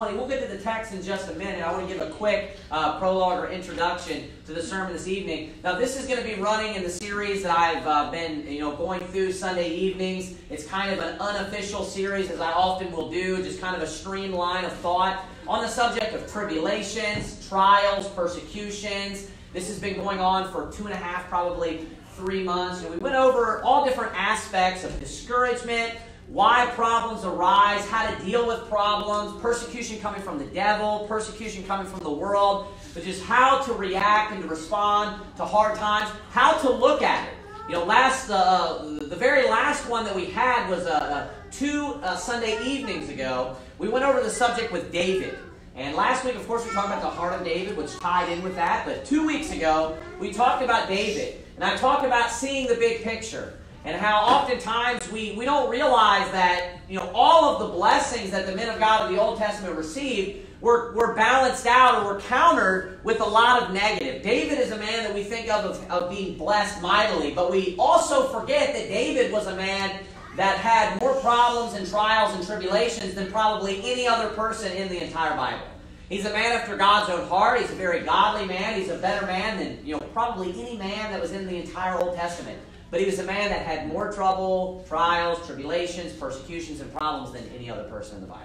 We'll get to the text in just a minute. I want to give a quick uh, prologue or introduction to the sermon this evening. Now, this is going to be running in the series that I've uh, been, you know, going through Sunday evenings. It's kind of an unofficial series, as I often will do, just kind of a streamline of thought on the subject of tribulations, trials, persecutions. This has been going on for two and a half, probably three months, and we went over all different aspects of discouragement why problems arise, how to deal with problems, persecution coming from the devil, persecution coming from the world, but just how to react and to respond to hard times, how to look at it. You know, last uh, the very last one that we had was uh, uh, two uh, Sunday evenings ago. We went over the subject with David. And last week, of course, we talked about the heart of David, which tied in with that. But two weeks ago, we talked about David. And I talked about seeing the big picture and how oftentimes we, we don't realize that you know all of the blessings that the men of God of the Old Testament received were, were balanced out or were countered with a lot of negative. David is a man that we think of, of of being blessed mightily, but we also forget that David was a man that had more problems and trials and tribulations than probably any other person in the entire Bible. He's a man after God's own heart. He's a very godly man. He's a better man than you know probably any man that was in the entire Old Testament. But he was a man that had more trouble, trials, tribulations, persecutions, and problems than any other person in the Bible.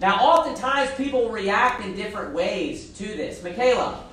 Now, oftentimes people react in different ways to this. Michaela,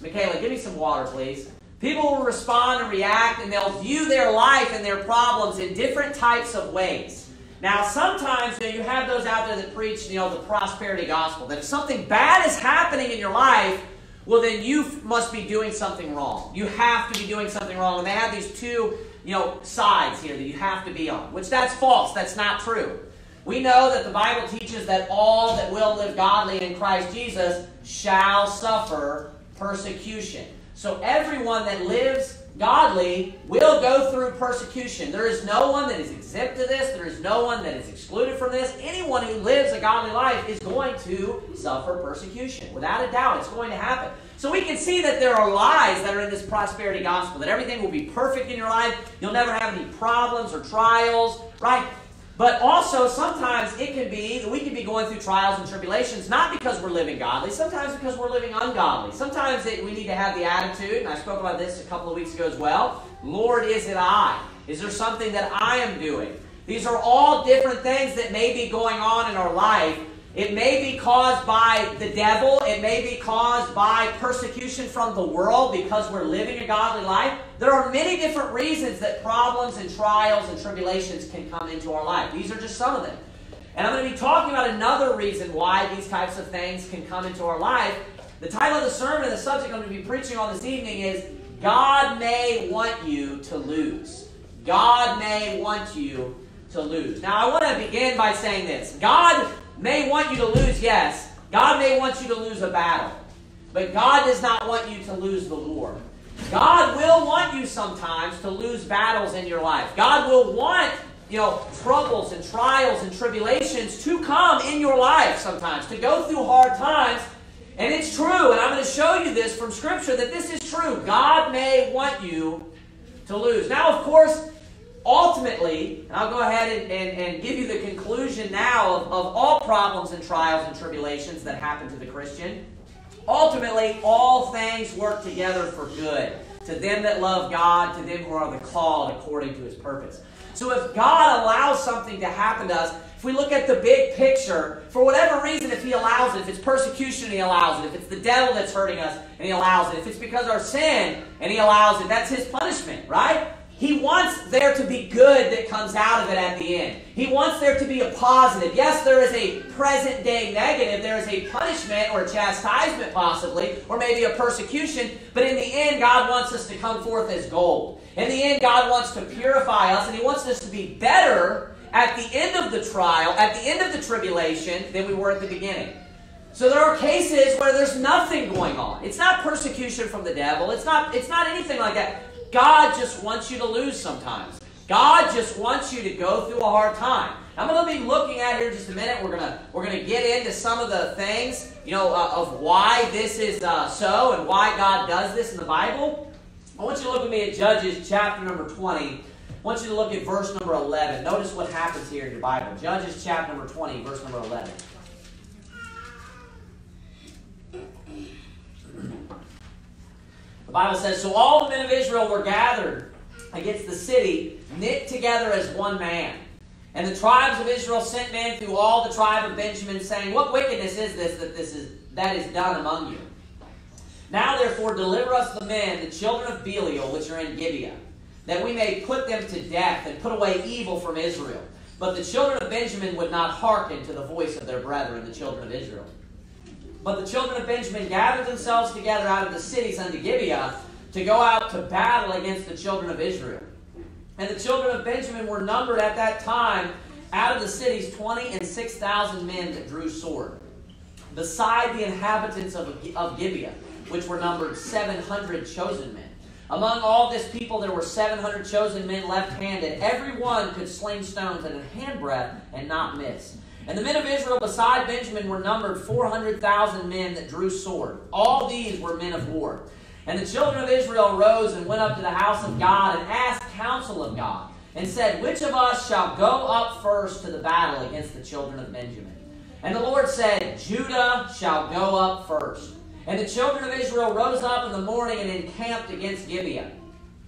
Michaela, give me some water, please. People will respond and react, and they'll view their life and their problems in different types of ways. Now, sometimes you, know, you have those out there that preach, you know, the prosperity gospel. That if something bad is happening in your life, well, then you must be doing something wrong. You have to be doing something wrong. And they have these two, you know, sides here that you have to be on, which that's false. That's not true. We know that the Bible teaches that all that will live godly in Christ Jesus shall suffer persecution. So everyone that lives godly will go through persecution. There is no one that is exempt to this. There is no one that is excluded from this. Anyone who lives a godly life is going to suffer persecution. Without a doubt, it's going to happen. So we can see that there are lies that are in this prosperity gospel, that everything will be perfect in your life. You'll never have any problems or trials, right? But also, sometimes it can be that we can be going through trials and tribulations, not because we're living godly, sometimes because we're living ungodly. Sometimes it, we need to have the attitude, and I spoke about this a couple of weeks ago as well Lord, is it I? Is there something that I am doing? These are all different things that may be going on in our life it may be caused by the devil. It may be caused by persecution from the world because we're living a godly life. There are many different reasons that problems and trials and tribulations can come into our life. These are just some of them. And I'm going to be talking about another reason why these types of things can come into our life. The title of the sermon and the subject I'm going to be preaching on this evening is God may want you to lose. God may want you to lose. Now, I want to begin by saying this God may want you to lose, yes. God may want you to lose a battle. But God does not want you to lose the Lord. God will want you sometimes to lose battles in your life. God will want, you know, troubles and trials and tribulations to come in your life sometimes, to go through hard times. And it's true, and I'm going to show you this from Scripture that this is true. God may want you to lose. Now, of course, ultimately, and I'll go ahead and, and, and give you the conclusion now of, of all problems and trials and tribulations that happen to the Christian. Ultimately, all things work together for good to them that love God, to them who are the called according to his purpose. So if God allows something to happen to us, if we look at the big picture, for whatever reason, if he allows it, if it's persecution, he allows it. If it's the devil that's hurting us, and he allows it. If it's because our sin, and he allows it, that's his punishment, right? He wants there to be good that comes out of it at the end. He wants there to be a positive. Yes, there is a present day negative. There is a punishment or a chastisement, possibly, or maybe a persecution. But in the end, God wants us to come forth as gold. In the end, God wants to purify us, and He wants us to be better at the end of the trial, at the end of the tribulation, than we were at the beginning. So there are cases where there's nothing going on. It's not persecution from the devil. It's not, it's not anything like that. God just wants you to lose sometimes. God just wants you to go through a hard time. I'm going to be looking at here in just a minute. We're going to we're going to get into some of the things, you know, uh, of why this is uh, so and why God does this in the Bible. I want you to look at me at Judges chapter number 20. I want you to look at verse number 11. Notice what happens here in your Bible. Judges chapter number 20, verse number 11. Bible says, So all the men of Israel were gathered against the city, knit together as one man. And the tribes of Israel sent men through all the tribe of Benjamin, saying, What wickedness is this that this is that is done among you? Now therefore deliver us the men, the children of Belial, which are in Gibeah, that we may put them to death and put away evil from Israel. But the children of Benjamin would not hearken to the voice of their brethren, the children of Israel. But the children of Benjamin gathered themselves together out of the cities unto Gibeah to go out to battle against the children of Israel. And the children of Benjamin were numbered at that time out of the cities twenty and six thousand men that drew sword, beside the inhabitants of, of Gibeah, which were numbered seven hundred chosen men. Among all this people there were seven hundred chosen men left-handed. Every one could sling stones at a handbreadth and not miss. And the men of Israel beside Benjamin were numbered 400,000 men that drew sword. All these were men of war. And the children of Israel rose and went up to the house of God and asked counsel of God, and said, Which of us shall go up first to the battle against the children of Benjamin? And the Lord said, Judah shall go up first. And the children of Israel rose up in the morning and encamped against Gibeah.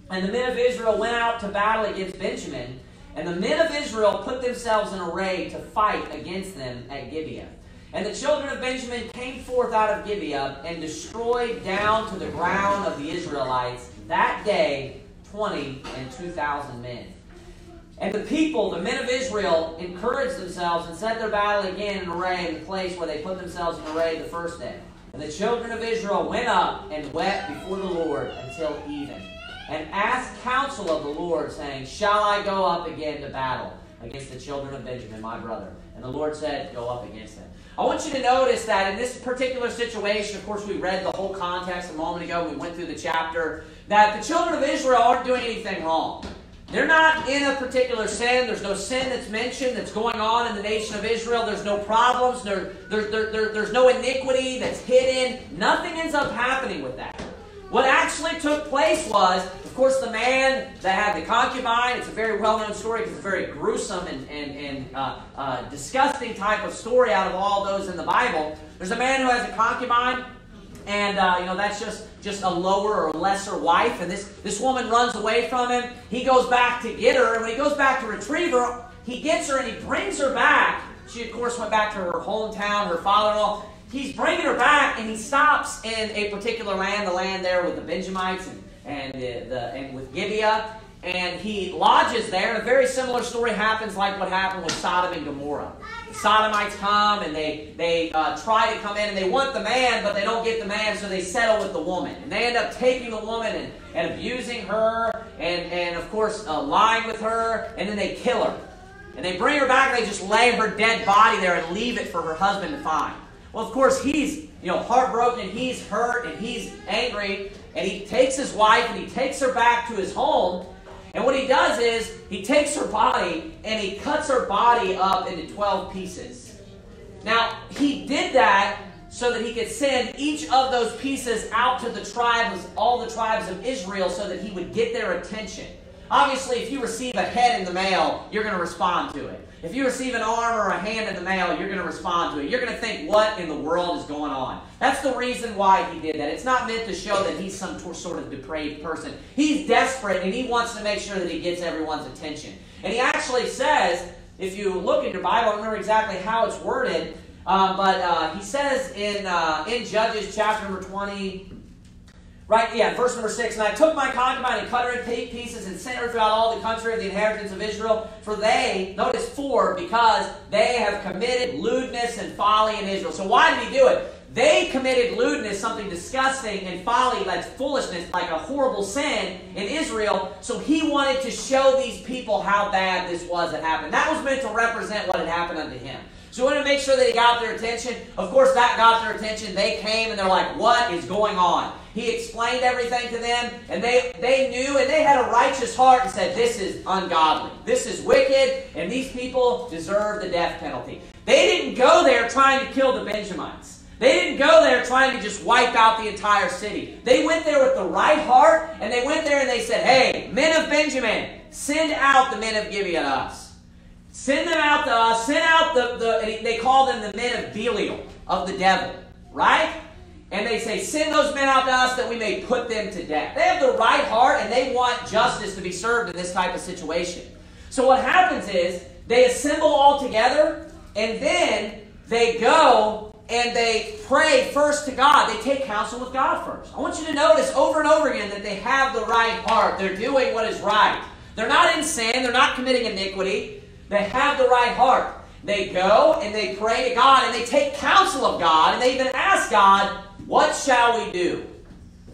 And the men of Israel went out to battle against Benjamin. And the men of Israel put themselves in array to fight against them at Gibeah. And the children of Benjamin came forth out of Gibeah and destroyed down to the ground of the Israelites that day 20 and 2,000 men. And the people, the men of Israel, encouraged themselves and set their battle again in array in the place where they put themselves in array the first day. And the children of Israel went up and wept before the Lord until even and asked counsel of the Lord, saying, Shall I go up again to battle against the children of Benjamin, my brother? And the Lord said, Go up against them. I want you to notice that in this particular situation, of course, we read the whole context a moment ago. We went through the chapter. That the children of Israel aren't doing anything wrong. They're not in a particular sin. There's no sin that's mentioned that's going on in the nation of Israel. There's no problems. There, there, there, there, there's no iniquity that's hidden. Nothing ends up happening with that. What actually took place was, of course, the man that had the concubine. It's a very well known story because it's a very gruesome and, and, and uh, uh, disgusting type of story out of all those in the Bible. There's a man who has a concubine, and uh, you know that's just just a lower or lesser wife. And this this woman runs away from him. He goes back to get her, and when he goes back to retrieve her, he gets her and he brings her back. She of course went back to her hometown, her father-in-law he's bringing her back, and he stops in a particular land, the land there with the Benjamites and and the, the and with Gibeah, and he lodges there. A very similar story happens, like what happened with Sodom and Gomorrah. The Sodomites come and they they uh, try to come in and they want the man, but they don't get the man, so they settle with the woman, and they end up taking the woman and, and abusing her, and and of course uh, lying with her, and then they kill her. And they bring her back and they just lay her dead body there and leave it for her husband to find. Well, of course, he's you know heartbroken, and he's hurt, and he's angry, and he takes his wife and he takes her back to his home. And what he does is he takes her body and he cuts her body up into 12 pieces. Now, he did that so that he could send each of those pieces out to the tribes, all the tribes of Israel, so that he would get their attention. Obviously, if you receive a head in the mail, you're going to respond to it. If you receive an arm or a hand in the mail, you're going to respond to it. You're going to think, what in the world is going on? That's the reason why he did that. It's not meant to show that he's some sort of depraved person. He's desperate and he wants to make sure that he gets everyone's attention. And he actually says, if you look in your Bible, I don't remember exactly how it's worded, uh, but uh, he says in, uh, in Judges chapter number 20, Right, yeah, verse number six. And I took my concubine and cut her in pieces and sent her throughout all the country of the inheritance of Israel. For they, notice four, because they have committed lewdness and folly in Israel. So why did he do it? They committed lewdness, something disgusting, and folly, like foolishness, like a horrible sin in Israel. So he wanted to show these people how bad this was that happened. That was meant to represent what had happened unto him. So he wanted to make sure that he got their attention. Of course, that got their attention. They came and they're like, what is going on? He explained everything to them, and they, they knew, and they had a righteous heart and said, This is ungodly. This is wicked, and these people deserve the death penalty. They didn't go there trying to kill the Benjamites. They didn't go there trying to just wipe out the entire city. They went there with the right heart, and they went there and they said, Hey, men of Benjamin, send out the men of Gibeah to us. Send them out to us. Send out the, the they call them the men of Belial, of the devil. Right? And they say, Send those men out to us that we may put them to death. They have the right heart and they want justice to be served in this type of situation. So what happens is they assemble all together and then they go and they pray first to God. They take counsel with God first. I want you to notice over and over again that they have the right heart. They're doing what is right. They're not in sin, they're not committing iniquity. They have the right heart. They go and they pray to God and they take counsel of God and they even ask God, What shall we do?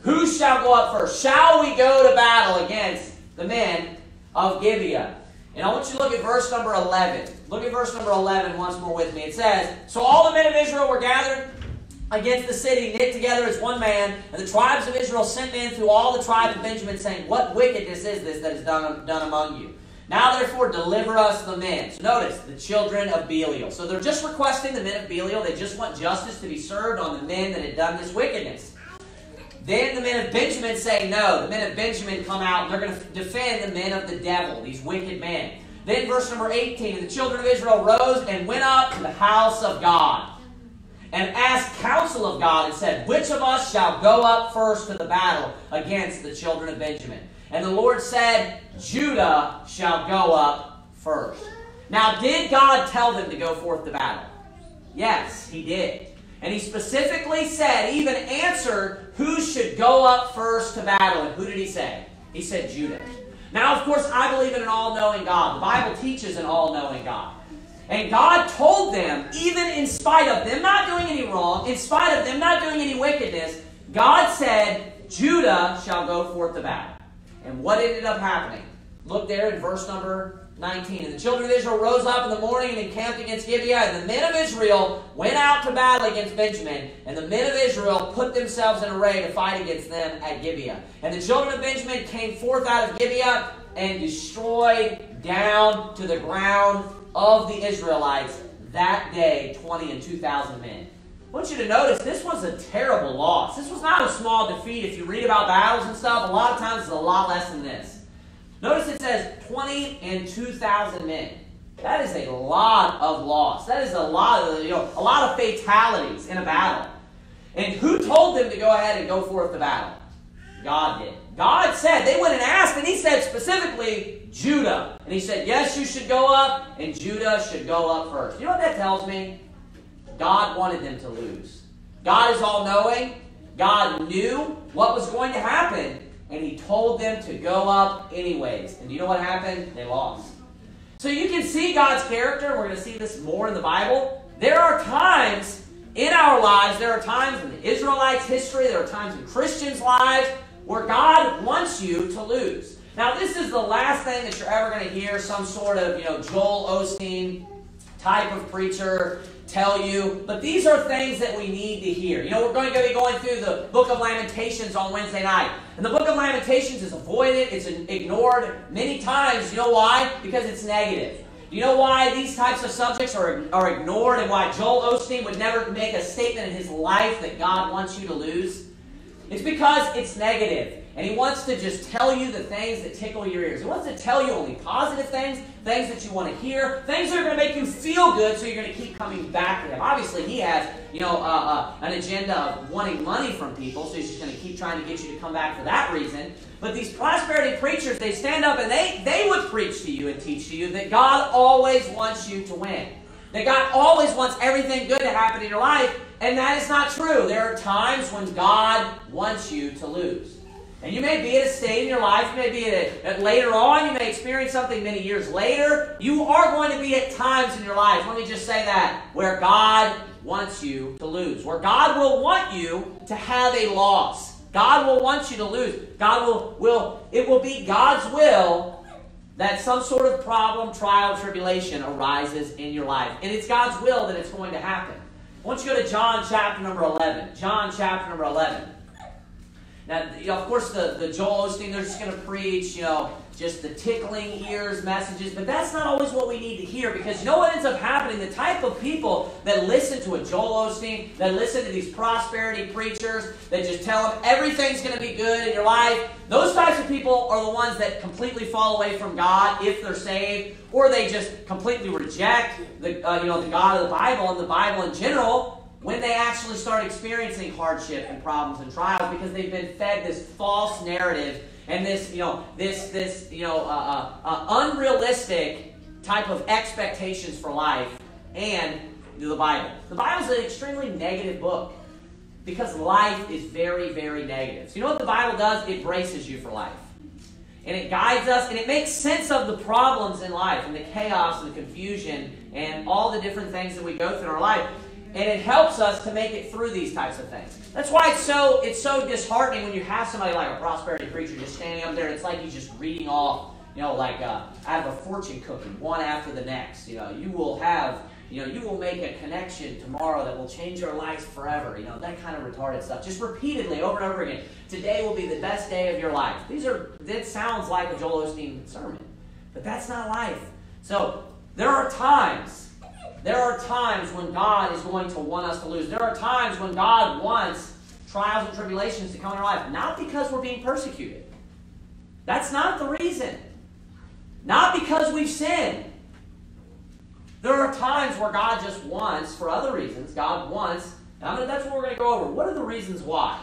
Who shall go up first? Shall we go to battle against the men of Gibeah? And I want you to look at verse number 11. Look at verse number 11 once more with me. It says, So all the men of Israel were gathered against the city, knit together as one man, and the tribes of Israel sent men through all the tribes of Benjamin, saying, What wickedness is this that is done, done among you? Now therefore deliver us the men. So notice, the children of Belial. So they're just requesting the men of Belial. They just want justice to be served on the men that had done this wickedness. Then the men of Benjamin say no. The men of Benjamin come out and they're going to defend the men of the devil, these wicked men. Then verse number 18, and the children of Israel rose and went up to the house of God and asked counsel of God and said, Which of us shall go up first to the battle against the children of Benjamin? And the Lord said, Judah shall go up first. Now, did God tell them to go forth to battle? Yes, he did. And he specifically said, even answered who should go up first to battle. And who did he say? He said Judah. Now, of course, I believe in an all knowing God. The Bible teaches an all knowing God. And God told them, even in spite of them not doing any wrong, in spite of them not doing any wickedness, God said, Judah shall go forth to battle. And what ended up happening? Look there in verse number 19. And the children of Israel rose up in the morning and encamped against Gibeah. And the men of Israel went out to battle against Benjamin. And the men of Israel put themselves in array to fight against them at Gibeah. And the children of Benjamin came forth out of Gibeah and destroyed down to the ground of the Israelites that day 20 and 2,000 men. I want you to notice this was a terrible loss. This was not a small defeat. If you read about battles and stuff, a lot of times it's a lot less than this. Notice it says 20 and 2,000 men. That is a lot of loss. That is a lot of you know a lot of fatalities in a battle. And who told them to go ahead and go forth to battle? God did. God said they went and asked, and He said specifically Judah. And He said, Yes, you should go up, and Judah should go up first. You know what that tells me? God wanted them to lose. God is all knowing. God knew what was going to happen, and He told them to go up anyways. And you know what happened? They lost. So you can see God's character. We're going to see this more in the Bible. There are times in our lives, there are times in the Israelites' history, there are times in Christians' lives where God wants you to lose. Now, this is the last thing that you're ever going to hear some sort of, you know, Joel Osteen type of preacher tell you, but these are things that we need to hear. You know, we're going to be going through the book of Lamentations on Wednesday night. And the book of Lamentations is avoided, it's ignored many times. You know why? Because it's negative. You know why these types of subjects are, are ignored and why Joel Osteen would never make a statement in his life that God wants you to lose? It's because it's negative. And he wants to just tell you the things that tickle your ears. He wants to tell you only positive things, things that you want to hear, things that are going to make you feel good so you're going to keep coming back to him. Obviously, he has, you know, uh, uh, an agenda of wanting money from people, so he's just going to keep trying to get you to come back for that reason. But these prosperity preachers, they stand up and they, they would preach to you and teach to you that God always wants you to win. That God always wants everything good to happen in your life, and that is not true. There are times when God wants you to lose. And you may be at a state in your life, you may be at, at later on, you may experience something many years later. You are going to be at times in your life, let me just say that, where God wants you to lose, where God will want you to have a loss. God will want you to lose. God will, will it will be God's will that some sort of problem, trial, tribulation arises in your life. And it's God's will that it's going to happen. Want you to go to John chapter number 11. John chapter number 11. Now, of course, the, the Joel Osteen, they're just going to preach, you know, just the tickling ears messages, but that's not always what we need to hear because you know what ends up happening? The type of people that listen to a Joel Osteen, that listen to these prosperity preachers, that just tell them everything's going to be good in your life, those types of people are the ones that completely fall away from God if they're saved, or they just completely reject the, uh, you know, the God of the Bible and the Bible in general when they actually start experiencing hardship and problems and trials because they've been fed this false narrative and this, you know, this, this, you know, uh, uh, uh, unrealistic type of expectations for life and the Bible. The Bible is an extremely negative book because life is very, very negative. So you know what the Bible does? It braces you for life. And it guides us and it makes sense of the problems in life and the chaos and the confusion and all the different things that we go through in our life. And it helps us to make it through these types of things. That's why it's so it's so disheartening when you have somebody like a prosperity preacher just standing up there and it's like he's just reading off, you know, like uh, out of a fortune cookie, one after the next. You know, you will have you know, you will make a connection tomorrow that will change your life forever. You know, that kind of retarded stuff. Just repeatedly over and over again. Today will be the best day of your life. These are, that sounds like a Joel Osteen sermon, but that's not life. So there are times, there are times when God is going to want us to lose. There are times when God wants trials and tribulations to come in our life, not because we're being persecuted. That's not the reason. Not because we've sinned. There are times where God just wants, for other reasons, God wants, and gonna, that's what we're going to go over. What are the reasons why?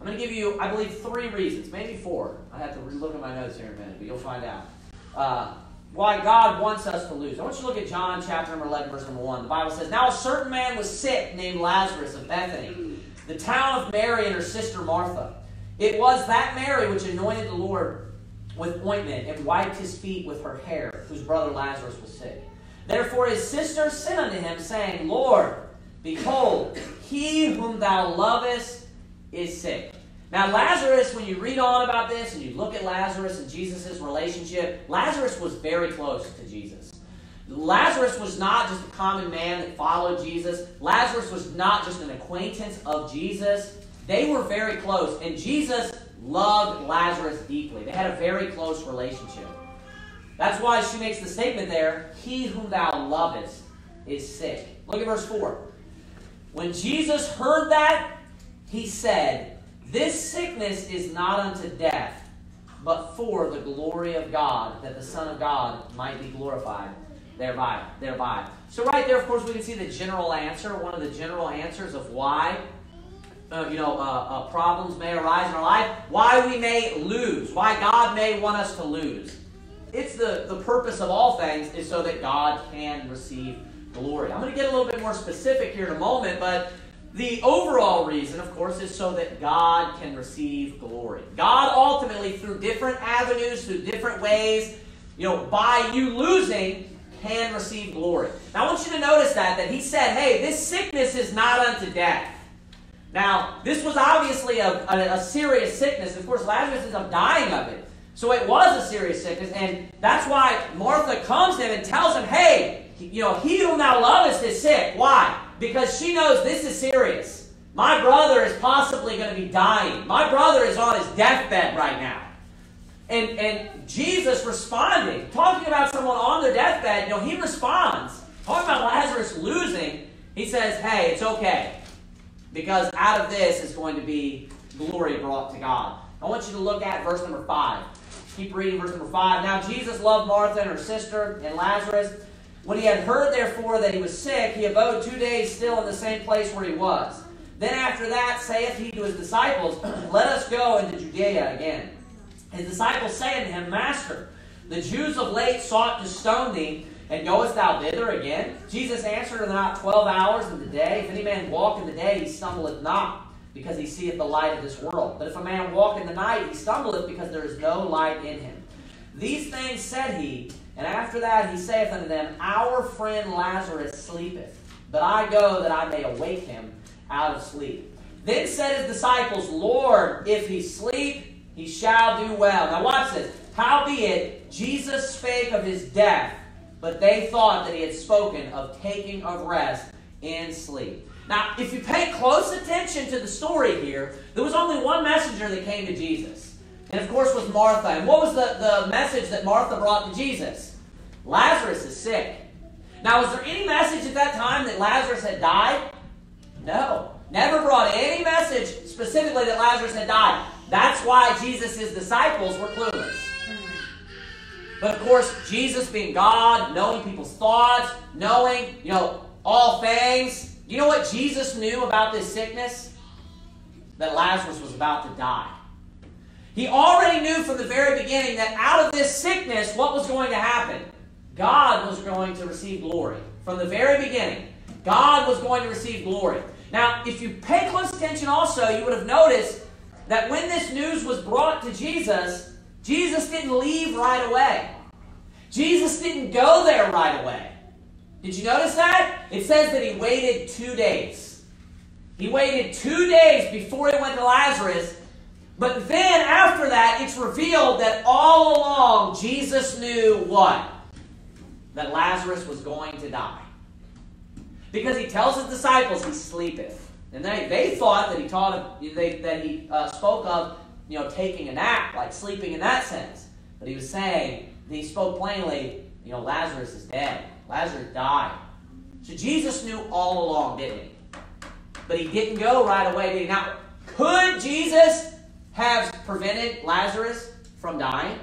I'm going to give you, I believe, three reasons, maybe four. I have to look at my notes here in a minute, but you'll find out. Uh, why God wants us to lose. I want you to look at John chapter number 11, verse number 1. The Bible says, Now a certain man was sick named Lazarus of Bethany, the town of Mary and her sister Martha. It was that Mary which anointed the Lord with ointment and wiped his feet with her hair, whose brother Lazarus was sick. Therefore his sister sent unto him, saying, Lord, behold, he whom thou lovest is sick. Now, Lazarus, when you read on about this and you look at Lazarus and Jesus' relationship, Lazarus was very close to Jesus. Lazarus was not just a common man that followed Jesus. Lazarus was not just an acquaintance of Jesus. They were very close, and Jesus loved Lazarus deeply. They had a very close relationship. That's why she makes the statement there He whom thou lovest is sick. Look at verse 4. When Jesus heard that, he said, This sickness is not unto death, but for the glory of God, that the Son of God might be glorified thereby. thereby. So right there, of course, we can see the general answer, one of the general answers of why uh, you know, uh, uh, problems may arise in our life, why we may lose, why God may want us to lose it's the, the purpose of all things is so that God can receive glory. I'm going to get a little bit more specific here in a moment, but the overall reason, of course, is so that God can receive glory. God ultimately, through different avenues, through different ways, you know, by you losing, can receive glory. Now, I want you to notice that, that he said, hey, this sickness is not unto death. Now, this was obviously a, a, a serious sickness. Of course, Lazarus is dying of it. So it was a serious sickness, and that's why Martha comes to him and tells him, hey, you know, he whom thou lovest is sick. Why? Because she knows this is serious. My brother is possibly going to be dying. My brother is on his deathbed right now. And, and Jesus responding, talking about someone on their deathbed, you know, he responds, talking about Lazarus losing, he says, hey, it's okay. Because out of this is going to be glory brought to God. I want you to look at verse number 5. Keep reading verse number 5. Now Jesus loved Martha and her sister and Lazarus. When he had heard, therefore, that he was sick, he abode two days still in the same place where he was. Then after that saith he to his disciples, Let us go into Judea again. His disciples say unto him, Master, the Jews of late sought to stone thee, and goest thou thither again? Jesus answered, Are not twelve hours in the day? If any man walk in the day, he stumbleth not because he seeth the light of this world. But if a man walk in the night, he stumbleth, because there is no light in him. These things said he, and after that he saith unto them, Our friend Lazarus sleepeth, but I go that I may awake him out of sleep. Then said his disciples, Lord, if he sleep, he shall do well. Now watch this. Howbeit, Jesus spake of his death, but they thought that he had spoken of taking of rest in sleep. Now, if you pay close attention to the story here, there was only one messenger that came to Jesus. And of course was Martha. And what was the, the message that Martha brought to Jesus? Lazarus is sick. Now, was there any message at that time that Lazarus had died? No. Never brought any message specifically that Lazarus had died. That's why Jesus' disciples were clueless. But of course, Jesus being God, knowing people's thoughts, knowing, you know, all things, You know what Jesus knew about this sickness? That Lazarus was about to die. He already knew from the very beginning that out of this sickness, what was going to happen? God was going to receive glory. From the very beginning, God was going to receive glory. Now, if you pay close attention also, you would have noticed that when this news was brought to Jesus, Jesus didn't leave right away. Jesus didn't go there right away. Did you notice that? It says that he waited two days. He waited two days before he went to Lazarus. But then after that, it's revealed that all along Jesus knew what? That Lazarus was going to die. Because he tells his disciples he sleepeth. And they, they thought that he taught they, that he uh, spoke of you know taking a nap, like sleeping in that sense. But he was saying, he spoke plainly, you know, Lazarus is dead. Lazarus died. So Jesus knew all along, didn't he? But he didn't go right away, did he? Now, could Jesus have prevented Lazarus from dying?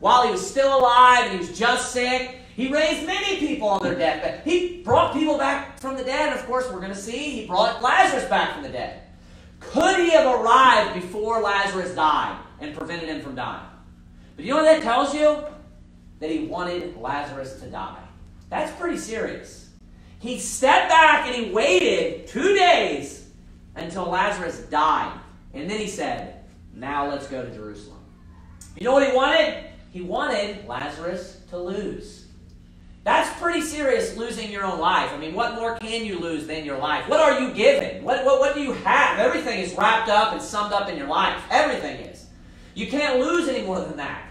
While he was still alive and he was just sick, he raised many people on their deathbed. He brought people back from the dead. Of course, we're going to see he brought Lazarus back from the dead. Could he have arrived before Lazarus died and prevented him from dying? But you know what that tells you? That he wanted Lazarus to die. That's pretty serious. He stepped back and he waited two days until Lazarus died. And then he said, Now let's go to Jerusalem. You know what he wanted? He wanted Lazarus to lose. That's pretty serious losing your own life. I mean, what more can you lose than your life? What are you given? What, what, what do you have? Everything is wrapped up and summed up in your life. Everything is. You can't lose any more than that.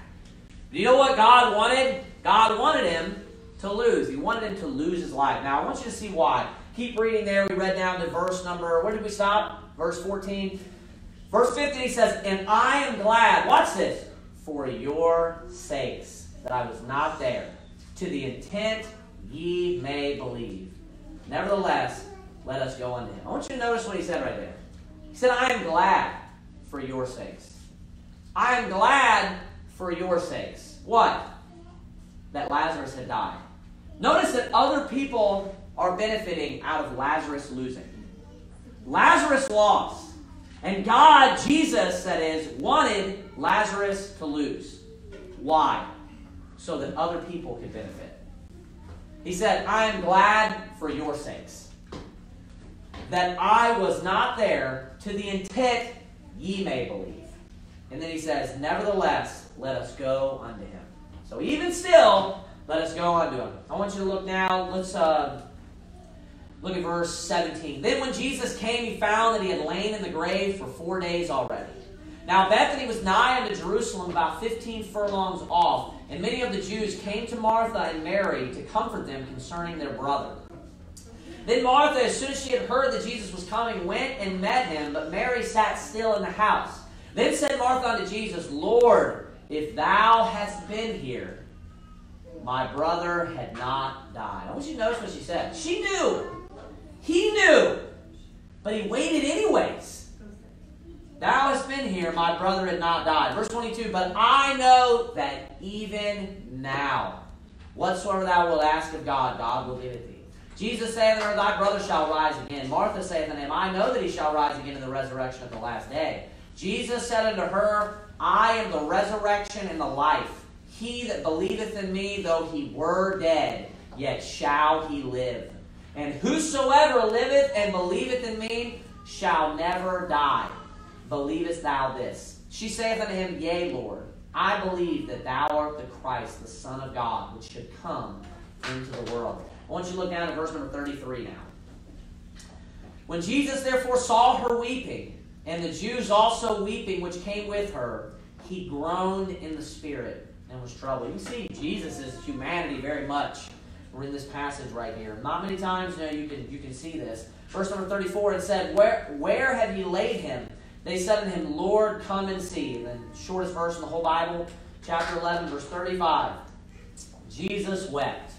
Do you know what God wanted? God wanted him to lose. He wanted him to lose his life. Now, I want you to see why. Keep reading there. We read down to verse number, where did we stop? Verse 14. Verse 15, he says, And I am glad, watch this, for your sakes, that I was not there to the intent ye may believe. Nevertheless, let us go unto him. I want you to notice what he said right there. He said, I am glad for your sakes. I am glad for your sakes. What? That Lazarus had died. Notice that other people are benefiting out of Lazarus losing. Lazarus lost. And God, Jesus, that is, wanted Lazarus to lose. Why? So that other people could benefit. He said, I am glad for your sakes that I was not there to the intent ye may believe. And then he says, Nevertheless, let us go unto him. So even still, let us go unto him. I want you to look now. Let's uh, look at verse 17. Then when Jesus came, he found that he had lain in the grave for four days already. Now Bethany was nigh unto Jerusalem, about fifteen furlongs off, and many of the Jews came to Martha and Mary to comfort them concerning their brother. Then Martha, as soon as she had heard that Jesus was coming, went and met him, but Mary sat still in the house. Then said Martha unto Jesus, Lord, if thou hadst been here, my brother had not died. I want you to notice what she said. She knew. He knew. But he waited anyways. Thou hast been here, my brother had not died. Verse 22 But I know that even now, whatsoever thou wilt ask of God, God will give it thee. Jesus saith unto her, Thy brother shall rise again. Martha saith unto him, I know that he shall rise again in the resurrection of the last day. Jesus said unto her, I am the resurrection and the life. He that believeth in me, though he were dead, yet shall he live. And whosoever liveth and believeth in me shall never die. Believest thou this? She saith unto him, Yea, Lord, I believe that thou art the Christ, the Son of God, which should come into the world. I want you to look down at verse number 33 now. When Jesus therefore saw her weeping, and the Jews also weeping which came with her, he groaned in the spirit and was troubled. You see Jesus' humanity very much. We're in this passage right here. Not many times you, know, you can you can see this. Verse number 34, it said, Where where have you laid him? They said unto him, Lord, come and see. The shortest verse in the whole Bible, chapter 11, verse 35. Jesus wept.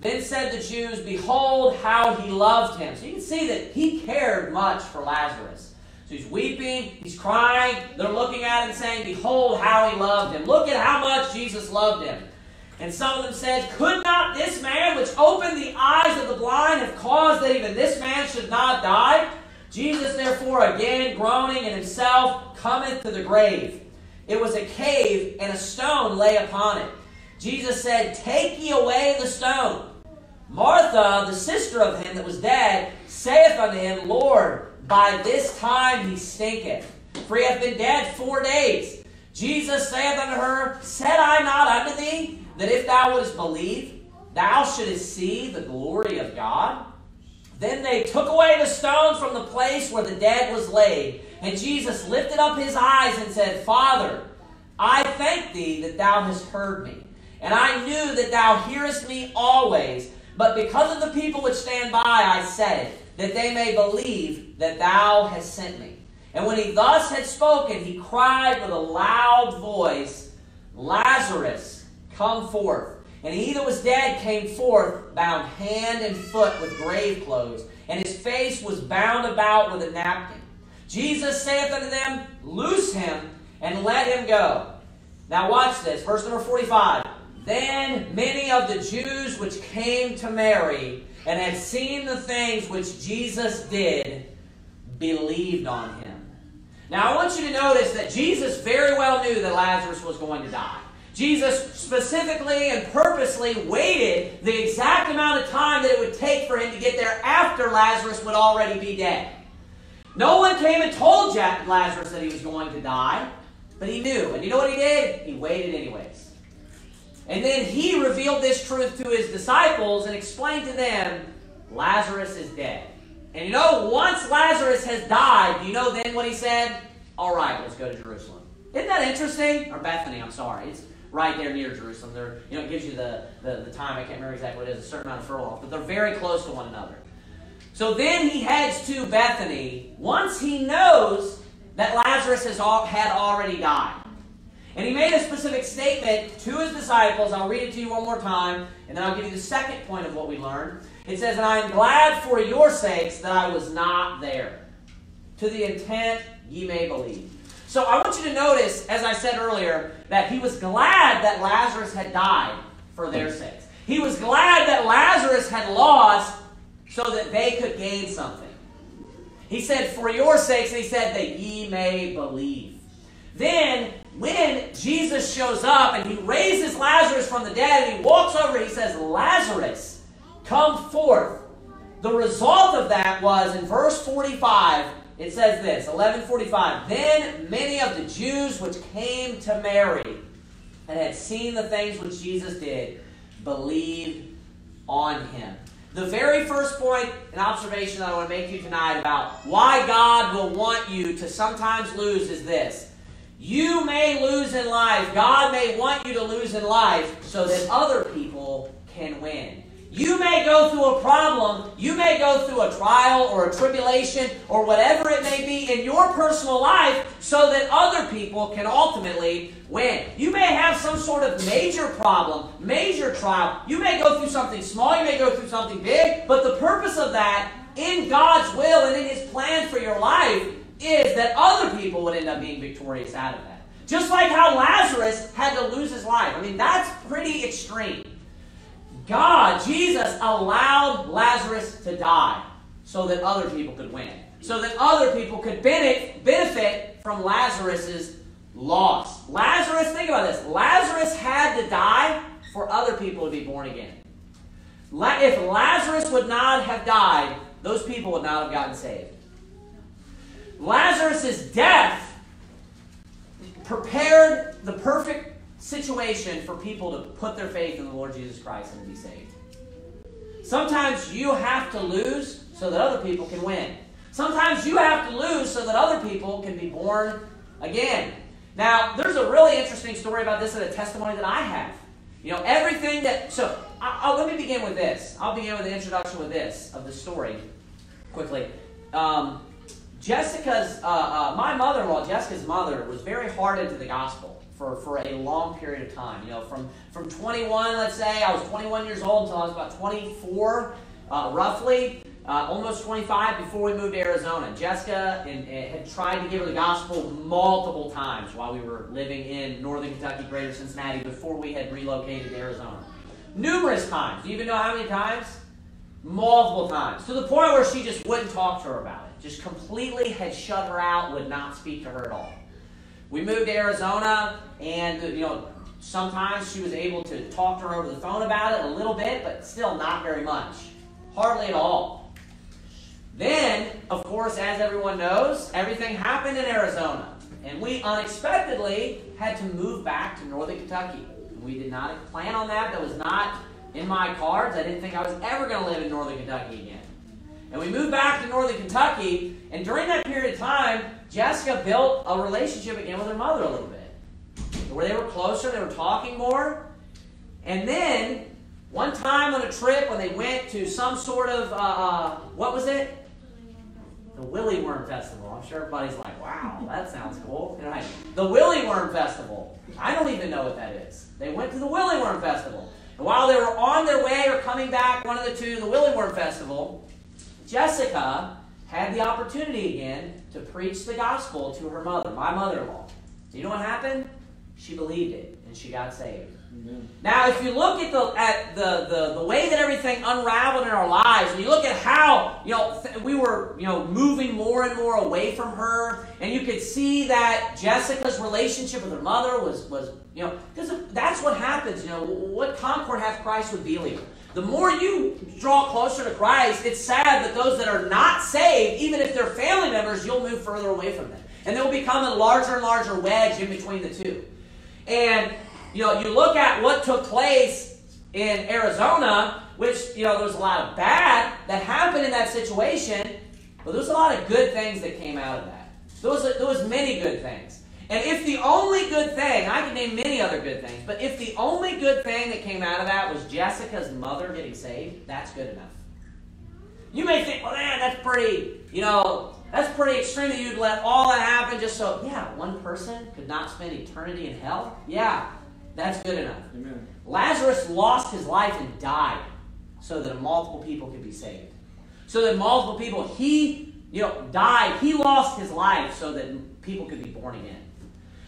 Then said the Jews, Behold how he loved him. So you can see that he cared much for Lazarus. So he's weeping, he's crying. They're looking at him saying, Behold how he loved him. Look at how much Jesus loved him. And some of them said, Could not this man which opened the eyes of the blind have caused that even this man should not die? Jesus, therefore, again groaning in himself, cometh to the grave. It was a cave, and a stone lay upon it. Jesus said, Take ye away the stone. Martha, the sister of him that was dead, saith unto him, Lord, by this time he stinketh, for he hath been dead four days. Jesus saith unto her, Said I not unto thee, that if thou wouldst believe, thou shouldest see the glory of God? Then they took away the stone from the place where the dead was laid. And Jesus lifted up his eyes and said, Father, I thank thee that thou hast heard me. And I knew that thou hearest me always. But because of the people which stand by, I said it, that they may believe that thou hast sent me. And when he thus had spoken, he cried with a loud voice, Lazarus, come forth. And he that was dead came forth, bound hand and foot with grave clothes, and his face was bound about with a napkin. Jesus saith unto them, Loose him and let him go. Now watch this, verse number 45. Then many of the Jews which came to Mary and had seen the things which Jesus did believed on him. Now I want you to notice that Jesus very well knew that Lazarus was going to die. Jesus specifically and purposely waited the exact amount of time that it would take for him to get there after Lazarus would already be dead. No one came and told Jack Lazarus that he was going to die, but he knew. And you know what he did? He waited anyways. And then he revealed this truth to his disciples and explained to them Lazarus is dead. And you know, once Lazarus has died, you know then what he said? All right, let's go to Jerusalem. Isn't that interesting? Or Bethany, I'm sorry. It's right there near Jerusalem. They're, you know, it gives you the, the, the time. I can't remember exactly what it is, a certain amount of furlongs, but they're very close to one another. So then he heads to Bethany once he knows that Lazarus has all, had already died. And he made a specific statement to his disciples. I'll read it to you one more time, and then I'll give you the second point of what we learned. It says, And I am glad for your sakes that I was not there, to the intent ye may believe. So I want you to notice, as I said earlier, that he was glad that Lazarus had died for their sakes. He was glad that Lazarus had lost so that they could gain something. He said, For your sakes, and he said, that ye may believe. Then when Jesus shows up and he raises Lazarus from the dead and he walks over, he says, Lazarus, come forth. The result of that was in verse 45, it says this 1145 Then many of the Jews which came to Mary and had seen the things which Jesus did believed on him. The very first point and observation that I want to make you tonight about why God will want you to sometimes lose is this you may lose in life. God may want you to lose in life so that other people can win. You may go through a problem, you may go through a trial or a tribulation or whatever it may be in your personal life so that other people can ultimately win. You may have some sort of major problem, major trial. You may go through something small, you may go through something big, but the purpose of that in God's will and in His plan for your life is that other people would end up being victorious out of that. Just like how Lazarus had to lose his life. I mean, that's pretty extreme. God, Jesus, allowed Lazarus to die so that other people could win. So that other people could benefit from Lazarus's loss. Lazarus, think about this. Lazarus had to die for other people to be born again. If Lazarus would not have died, those people would not have gotten saved. Lazarus' death prepared the perfect situation for people to put their faith in the Lord Jesus Christ and to be saved. Sometimes you have to lose so that other people can win. Sometimes you have to lose so that other people can be born again. Now, there's a really interesting story about this and a testimony that I have. You know, everything that. So, I'll, let me begin with this. I'll begin with the introduction with this of the story quickly. Um, Jessica's, uh, uh, my mother-in-law, Jessica's mother, was very hard into the gospel for, for a long period of time. You know, from, from 21, let's say, I was 21 years old until I was about 24, uh, roughly. uh, almost 25 before we moved to Arizona. Jessica and, and had tried to give her the gospel multiple times while we were living in northern Kentucky, greater Cincinnati, before we had relocated to Arizona. Numerous times. Do you even know how many times? Multiple times. To the point where she just wouldn't talk to her about it. Just completely had shut her out, would not speak to her at all. We moved to Arizona, and you know, sometimes she was able to talk to her over the phone about it a little bit, but still not very much. Hardly at all. Then, of course, as everyone knows, everything happened in Arizona. And we unexpectedly had to move back to northern Kentucky. We did not plan on that. That was not in my cards. I didn't think I was ever going to live in northern Kentucky again. And we moved back to northern Kentucky, and during that period of time, Jessica built a relationship again with her mother a little bit. Where they were closer, they were talking more. And then, one time on a trip when they went to some sort of, uh, uh, what was it? the Willy Worm Festival. I'm sure everybody's like, wow, that sounds cool. The Willy Worm Festival. I don't even know what that is. They went to the Willy Worm Festival. And while they were on their way or coming back, one of the two, the Willy Worm Festival, Jessica had the opportunity again to preach the gospel to her mother, my mother in law. Do you know what happened? She believed it and she got saved. Now, if you look at the at the, the the way that everything unraveled in our lives, and you look at how you know we were you know moving more and more away from her, and you could see that Jessica's relationship with her mother was was you know because that's what happens. You know what Concord hath Christ with Belial. The more you draw closer to Christ, it's sad that those that are not saved, even if they're family members, you'll move further away from them, and there will become a larger and larger wedge in between the two. And you know, you look at what took place in Arizona, which, you know, there was a lot of bad that happened in that situation, but there was a lot of good things that came out of that. There was, there was many good things. And if the only good thing, I can name many other good things, but if the only good thing that came out of that was Jessica's mother getting saved, that's good enough. You may think, well, man, that's pretty, you know, that's pretty extreme that you'd let all that happen just so, yeah, one person could not spend eternity in hell? Yeah, that's good enough. Amen. Lazarus lost his life and died so that multiple people could be saved. So that multiple people, he, you know, died. He lost his life so that people could be born again.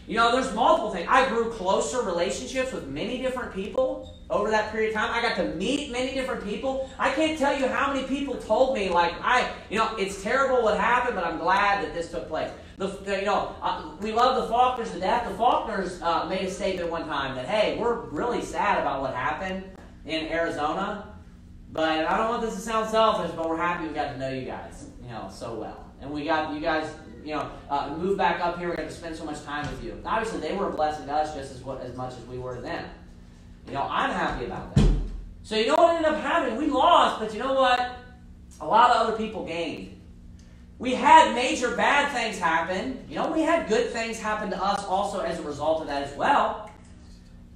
You know, there's multiple things. I grew closer relationships with many different people over that period of time. I got to meet many different people. I can't tell you how many people told me, like, I, you know, it's terrible what happened, but I'm glad that this took place. The, the, you know, uh, we love the Faulkners to death. The Faulkners uh, made a statement one time that, hey, we're really sad about what happened in Arizona, but I don't want this to sound selfish, but we're happy we got to know you guys, you know, so well. And we got you guys, you know, uh, move back up here. We're going to spend so much time with you. Obviously, they were a blessing to us just as, as much as we were to them. You know, I'm happy about that. So you know what ended up happening? We lost, but you know what? A lot of other people gained. We had major bad things happen. You know, we had good things happen to us also as a result of that as well.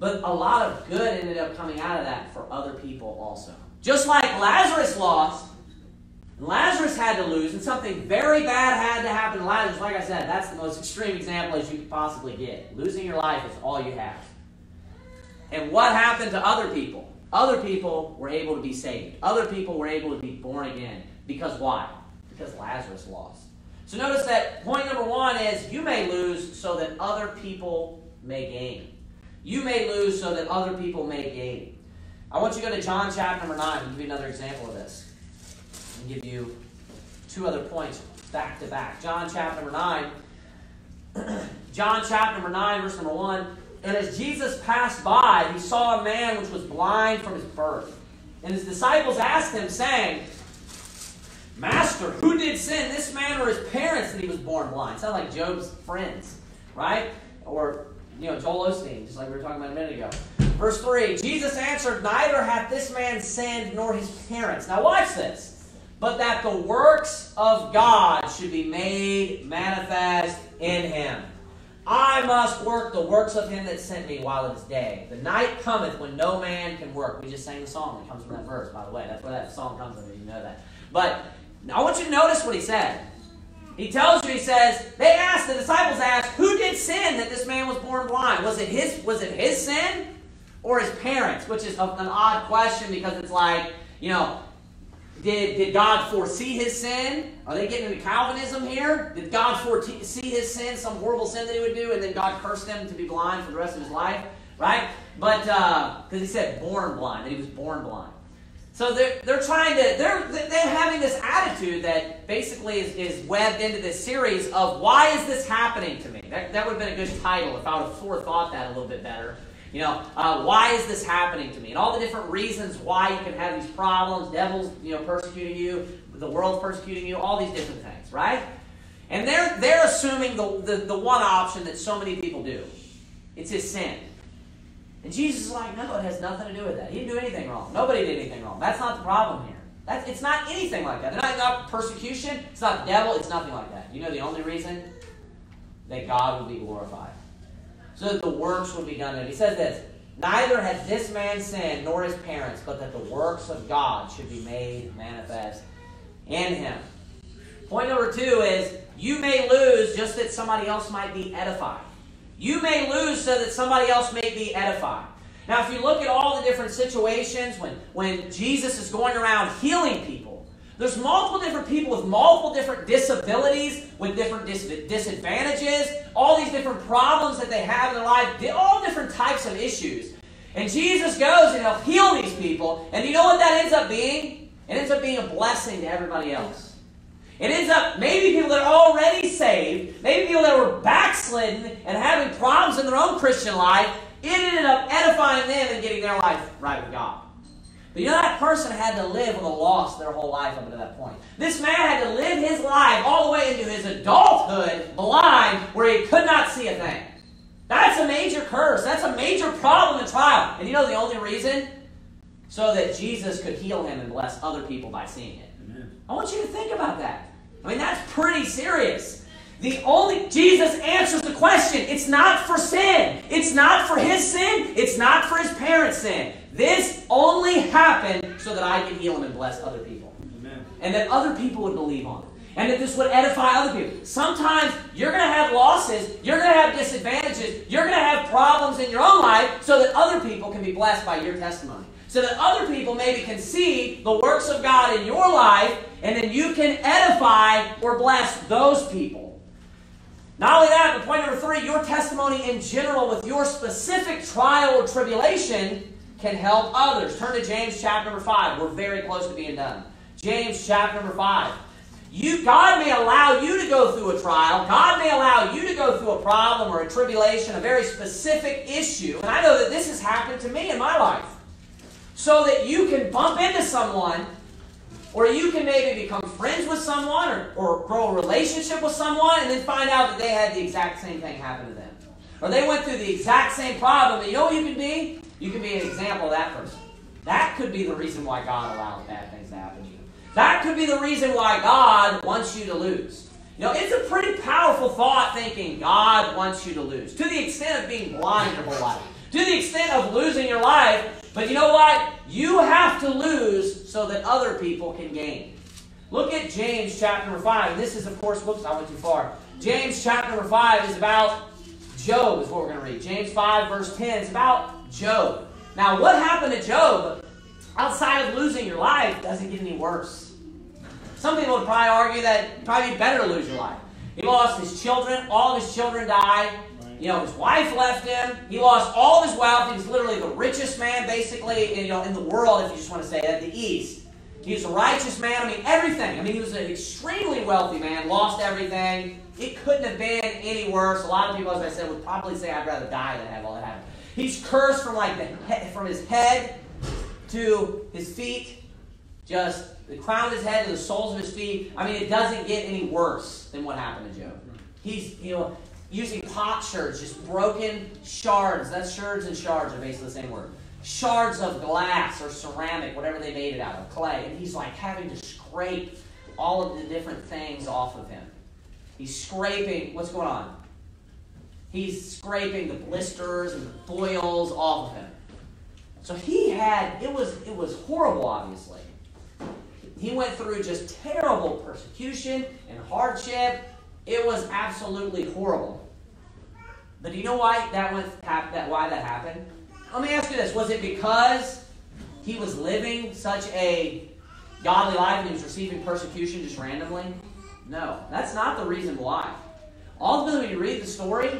But a lot of good ended up coming out of that for other people also. Just like Lazarus lost, Lazarus had to lose, and something very bad had to happen to Lazarus. Like I said, that's the most extreme example as you could possibly get. Losing your life is all you have. And what happened to other people? Other people were able to be saved. Other people were able to be born again. Because why? because Lazarus lost. So notice that point number one is you may lose so that other people may gain. You may lose so that other people may gain. I want you to go to John chapter number 9. I'll give you another example of this. And give you two other points back to back. John chapter number 9. John chapter number 9, verse number 1. And as Jesus passed by, he saw a man which was blind from his birth. And his disciples asked him, saying, Master, who did sin, this man or his parents, that he was born blind? Sound like Job's friends, right? Or, you know, Joel Osteen, just like we were talking about a minute ago. Verse 3 Jesus answered, Neither hath this man sinned nor his parents. Now, watch this. But that the works of God should be made manifest in him. I must work the works of him that sent me while it is day. The night cometh when no man can work. We just sang the song that comes from that verse, by the way. That's where that song comes from, you know that. But I want you to notice what he said. He tells you, he says, they asked, the disciples asked, who did sin that this man was born blind? Was it his, was it his sin or his parents? Which is an odd question because it's like, you know, did, did God foresee his sin? Are they getting into Calvinism here? Did God foresee his sin, some horrible sin that he would do, and then God cursed him to be blind for the rest of his life? Right? But, because uh, he said born blind, that he was born blind. So they're, they're trying to, they're, they're having this attitude that basically is, is webbed into this series of why is this happening to me? That, that would have been a good title if I would have forethought that a little bit better. You know, uh, why is this happening to me? And all the different reasons why you can have these problems, devils, you know, persecuting you, the world persecuting you, all these different things, right? And they're, they're assuming the, the, the one option that so many people do. It's his sin. And Jesus is like, no, it has nothing to do with that. He didn't do anything wrong. Nobody did anything wrong. That's not the problem here. That's, it's not anything like that. It's not, persecution. It's not the devil. It's nothing like that. You know the only reason? That God will be glorified so that the works would be done him. He says this Neither has this man sinned, nor his parents, but that the works of God should be made manifest in him. Point number two is you may lose just that somebody else might be edified. You may lose so that somebody else may be edified. Now, if you look at all the different situations when, when Jesus is going around healing people, there's multiple different people with multiple different disabilities, with different dis- disadvantages, all these different problems that they have in their life, all different types of issues. And Jesus goes and he'll heal these people. And you know what that ends up being? It ends up being a blessing to everybody else. It ends up maybe people that are already saved, maybe people that were backslidden and having problems in their own Christian life, it ended up edifying them and getting their life right with God. But you know, that person had to live with a loss their whole life up to that point. This man had to live his life all the way into his adulthood blind where he could not see a thing. That's a major curse. That's a major problem and trial. And you know the only reason? So that Jesus could heal him and bless other people by seeing it. Amen. I want you to think about that. I mean, that's pretty serious. The only Jesus answers the question. It's not for sin. It's not for his sin. It's not for his parents' sin. This only happened so that I can heal him and bless other people. Amen. And that other people would believe on it. And that this would edify other people. Sometimes you're going to have losses, you're going to have disadvantages, you're going to have problems in your own life so that other people can be blessed by your testimony. So that other people maybe can see the works of God in your life, and then you can edify or bless those people. Not only that, but point number three, your testimony in general with your specific trial or tribulation can help others. Turn to James chapter number 5. We're very close to being done. James chapter number 5. You, God may allow you to go through a trial. God may allow you to go through a problem or a tribulation, a very specific issue. And I know that this has happened to me in my life. So that you can bump into someone, or you can maybe become friends with someone, or, or grow a relationship with someone, and then find out that they had the exact same thing happen to them. Or they went through the exact same problem. And you know what you can be? You can be an example of that person. That could be the reason why God allows bad things to happen to you. That could be the reason why God wants you to lose. You know, it's a pretty powerful thought thinking God wants you to lose. To the extent of being blind your whole life. To the extent of losing your life. But you know what? You have to lose so that other people can gain. Look at James chapter number 5. This is, of course, whoops, I went too far. James chapter number 5 is about Job, is what we're going to read. James 5, verse 10 is about Job. Now, what happened to Job outside of losing your life doesn't get any worse. Some people would probably argue that it'd probably be better to lose your life. He lost his children, all of his children died. You know, his wife left him. He lost all of his wealth. He was literally richest man, basically, in, you know, in the world, if you just want to say that, the East. He was a righteous man. I mean, everything. I mean, he was an extremely wealthy man, lost everything. It couldn't have been any worse. A lot of people, as I said, would probably say, I'd rather die than have all that happen. He's cursed from like the head, from his head to his feet, just the crown of his head to the soles of his feet. I mean, it doesn't get any worse than what happened to Job. He's you know using pot potsherds, just broken shards. That's shards and shards are basically the same word. Shards of glass or ceramic, whatever they made it out of, clay, and he's like having to scrape all of the different things off of him. He's scraping. What's going on? he's scraping the blisters and the boils off of him. So he had it was it was horrible, obviously. He went through just terrible persecution and hardship. It was absolutely horrible. But do you know why that went that why that happened? Let me ask you this: Was it because he was living such a godly life and he was receiving persecution just randomly? No, that's not the reason why. Ultimately, when you read the story,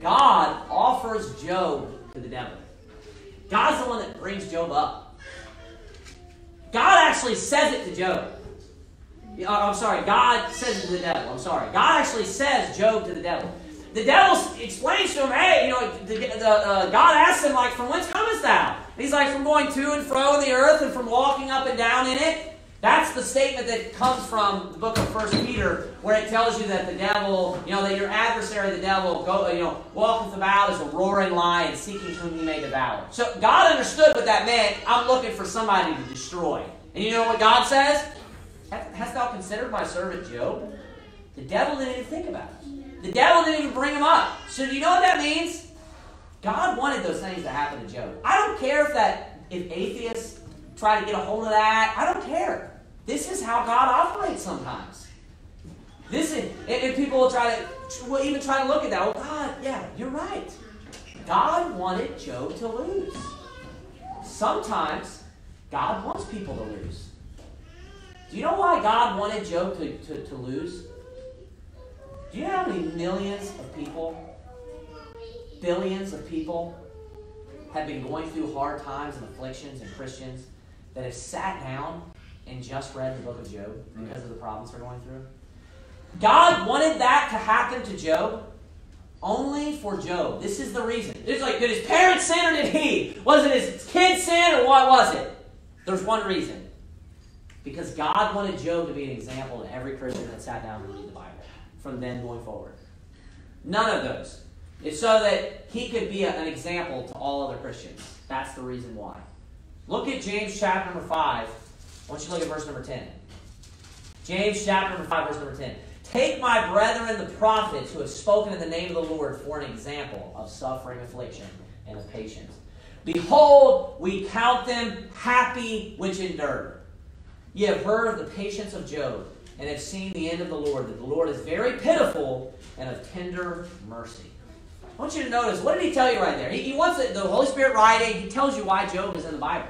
God offers Job to the devil. God's the one that brings Job up. God actually says it to Job. I'm sorry, God says it to the devil. I'm sorry. God actually says Job to the devil. The devil explains to him, hey, you know, the, the, uh, God asks him, like, from whence comest thou? And he's like, from going to and fro in the earth and from walking up and down in it. That's the statement that comes from the book of First Peter, where it tells you that the devil, you know, that your adversary, the devil, go, you know, walketh about as a roaring lion, seeking whom he may devour. So God understood what that meant. I'm looking for somebody to destroy. And you know what God says? Hast thou considered my servant Job? The devil didn't even think about it. The devil didn't even bring him up. So do you know what that means? God wanted those things to happen to Job. I don't care if that if atheists try to get a hold of that. I don't care. This is how God operates sometimes. This is, and, people will try to, will even try to look at that. Well, God, yeah, you're right. God wanted Job to lose. Sometimes God wants people to lose. Do you know why God wanted Job to, to, to lose? Do you know how many millions of people, billions of people, have been going through hard times and afflictions and Christians that have sat down and just read the book of Job because of the problems they're going through? God wanted that to happen to Job only for Job. This is the reason. It's like, did his parents sin or did he? Was it his kids sin or what was it? There's one reason. Because God wanted Job to be an example to every Christian that sat down and read the Bible from then going forward. None of those. It's so that he could be a, an example to all other Christians. That's the reason why. Look at James chapter number 5 I want you to look at verse number 10. James chapter number 5, verse number 10. Take my brethren the prophets who have spoken in the name of the Lord for an example of suffering, affliction, and of patience. Behold, we count them happy which endure. Ye have heard of the patience of Job, and have seen the end of the Lord, that the Lord is very pitiful and of tender mercy. I want you to notice, what did he tell you right there? He, he wants it, the Holy Spirit writing, he tells you why Job is in the Bible.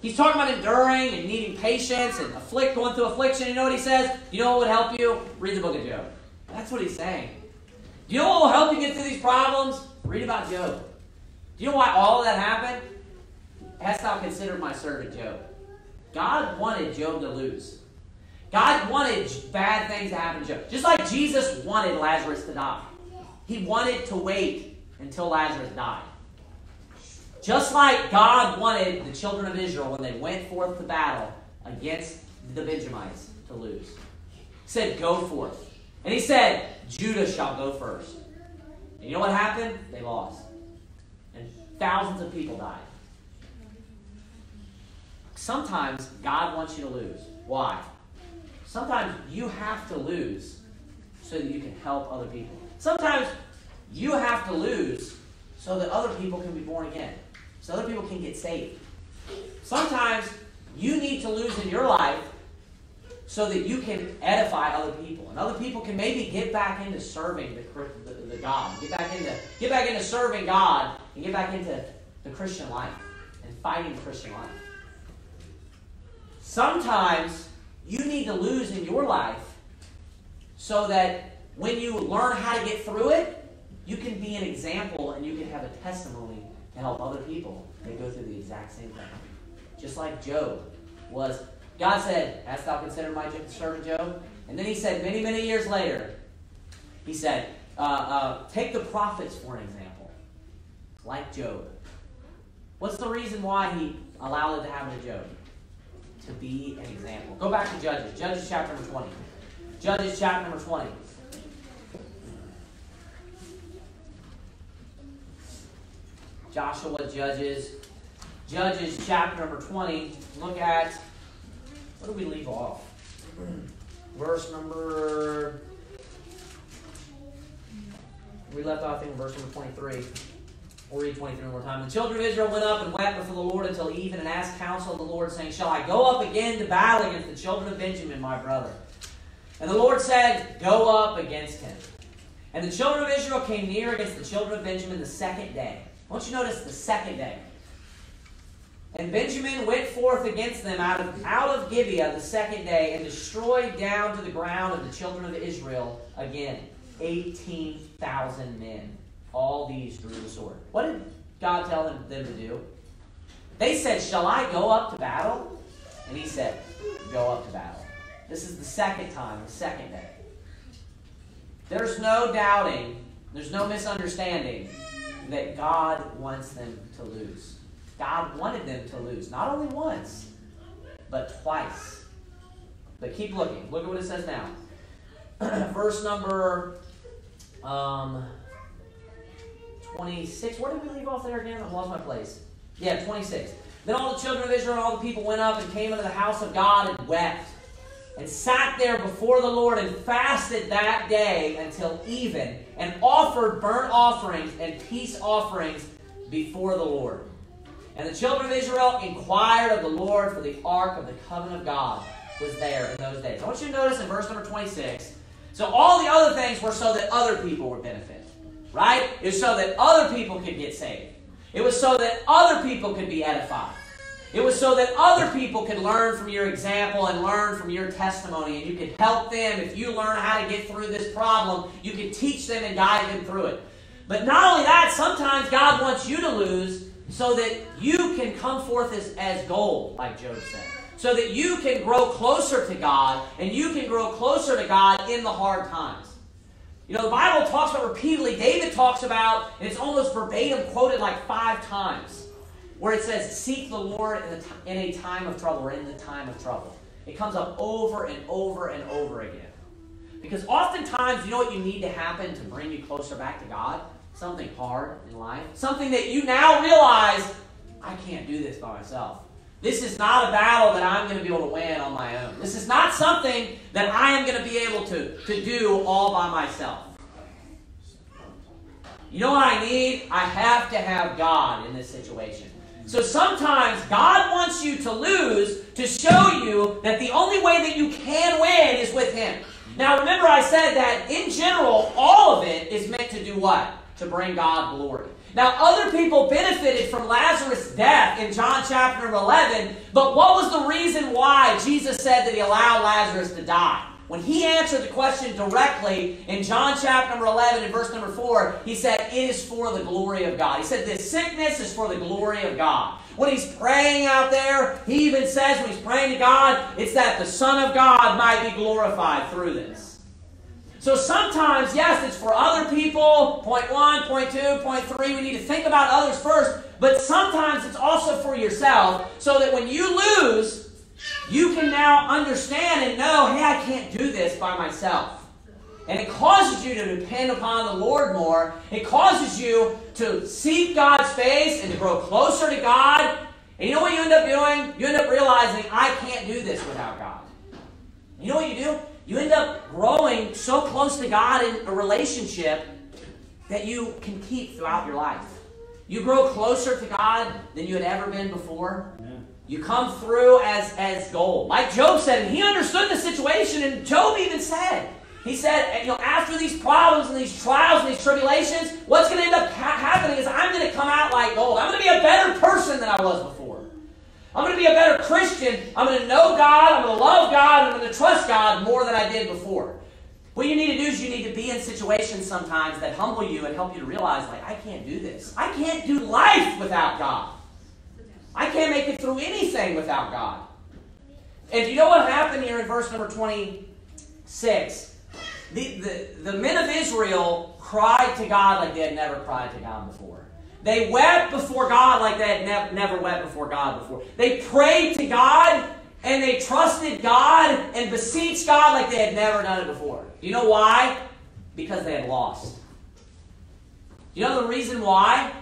He's talking about enduring and needing patience and afflict, going through affliction. You know what he says? You know what would help you? Read the book of Job. That's what he's saying. You know what will help you get through these problems? Read about Job. Do you know why all of that happened? Hast thou considered my servant Job? God wanted Job to lose. God wanted bad things to happen to Job. Just like Jesus wanted Lazarus to die. He wanted to wait until Lazarus died. Just like God wanted the children of Israel when they went forth to battle against the Benjamites to lose. He said, Go forth. And he said, Judah shall go first. And you know what happened? They lost. And thousands of people died. Sometimes God wants you to lose. Why? Sometimes you have to lose so that you can help other people. Sometimes you have to lose so that other people can be born again so other people can get saved. Sometimes you need to lose in your life so that you can edify other people, and other people can maybe get back into serving the, the, the God, get back into get back into serving God, and get back into the Christian life and fighting the Christian life. Sometimes you need to lose in your life so that when you learn how to get through it, you can be an example and you can have a testimony to help other people. They go through the exact same thing. Just like Job was, God said, Hast thou considered my servant Job? And then he said, many, many years later, he said, uh, uh, Take the prophets for an example, like Job. What's the reason why he allowed it to happen to Job? To be an example. Go back to Judges. Judges chapter number 20. Judges chapter number 20. Joshua, Judges. Judges chapter number 20. Look at, what do we leave off? Verse number, we left off in verse number 23. We'll read 23 more time. The children of Israel went up and wept before the Lord until even and asked counsel of the Lord, saying, Shall I go up again to battle against the children of Benjamin, my brother? And the Lord said, Go up against him. And the children of Israel came near against the children of Benjamin the second day. I want you notice the second day. And Benjamin went forth against them out of, out of Gibeah the second day and destroyed down to the ground of the children of Israel again 18,000 men. All these drew the sword. What did God tell them, them to do? They said, Shall I go up to battle? And he said, Go up to battle. This is the second time, the second day. There's no doubting, there's no misunderstanding that God wants them to lose. God wanted them to lose, not only once, but twice. But keep looking. Look at what it says now. Verse number um, 26. Where did we leave off there again? I lost my place. Yeah, 26. Then all the children of Israel and all the people went up and came into the house of God and wept and sat there before the Lord and fasted that day until even and offered burnt offerings and peace offerings before the Lord. And the children of Israel inquired of the Lord for the ark of the covenant of God was there in those days. I want you to notice in verse number 26. So all the other things were so that other people would benefit, right? It was so that other people could get saved. It was so that other people could be edified. It was so that other people could learn from your example and learn from your testimony, and you could help them. If you learn how to get through this problem, you could teach them and guide them through it. But not only that, sometimes God wants you to lose so that you can come forth as, as gold, like Job said. So that you can grow closer to God and you can grow closer to God in the hard times. You know, the Bible talks about repeatedly, David talks about, and it's almost verbatim quoted like five times, where it says, Seek the Lord in, the t- in a time of trouble or in the time of trouble. It comes up over and over and over again. Because oftentimes, you know what you need to happen to bring you closer back to God? Something hard in life. Something that you now realize, I can't do this by myself. This is not a battle that I'm going to be able to win on my own. This is not something that I am going to be able to, to do all by myself. You know what I need? I have to have God in this situation. So sometimes God wants you to lose to show you that the only way that you can win is with Him. Now remember, I said that in general, all of it is meant to do what? To bring God glory. Now, other people benefited from Lazarus' death in John chapter 11, but what was the reason why Jesus said that he allowed Lazarus to die? When he answered the question directly in John chapter number 11 and verse number 4, he said, It is for the glory of God. He said, This sickness is for the glory of God. When he's praying out there, he even says, when he's praying to God, it's that the Son of God might be glorified through this. So sometimes, yes, it's for other people. Point one, point two, point three. We need to think about others first. But sometimes it's also for yourself so that when you lose, you can now understand and know, hey, I can't do this by myself. And it causes you to depend upon the Lord more. It causes you to seek God's face and to grow closer to God. And you know what you end up doing? You end up realizing, I can't do this without God. You know what you do? You end up growing so close to God in a relationship that you can keep throughout your life. You grow closer to God than you had ever been before. Yeah. You come through as, as gold. Like Job said, and he understood the situation, and Job even said, he said, you know, after these problems and these trials and these tribulations, what's going to end up ha- happening is I'm going to come out like gold. I'm going to be a better person than I was before. I'm going to be a better Christian. I'm going to know God. I'm going to love God. I'm going to trust God more than I did before. What you need to do is you need to be in situations sometimes that humble you and help you to realize, like, I can't do this. I can't do life without God. I can't make it through anything without God. And you know what happened here in verse number 26? The, the, the men of Israel cried to God like they had never cried to God before. They wept before God like they had nev- never wept before God before. They prayed to God and they trusted God and beseeched God like they had never done it before. You know why? Because they had lost. You know the reason why?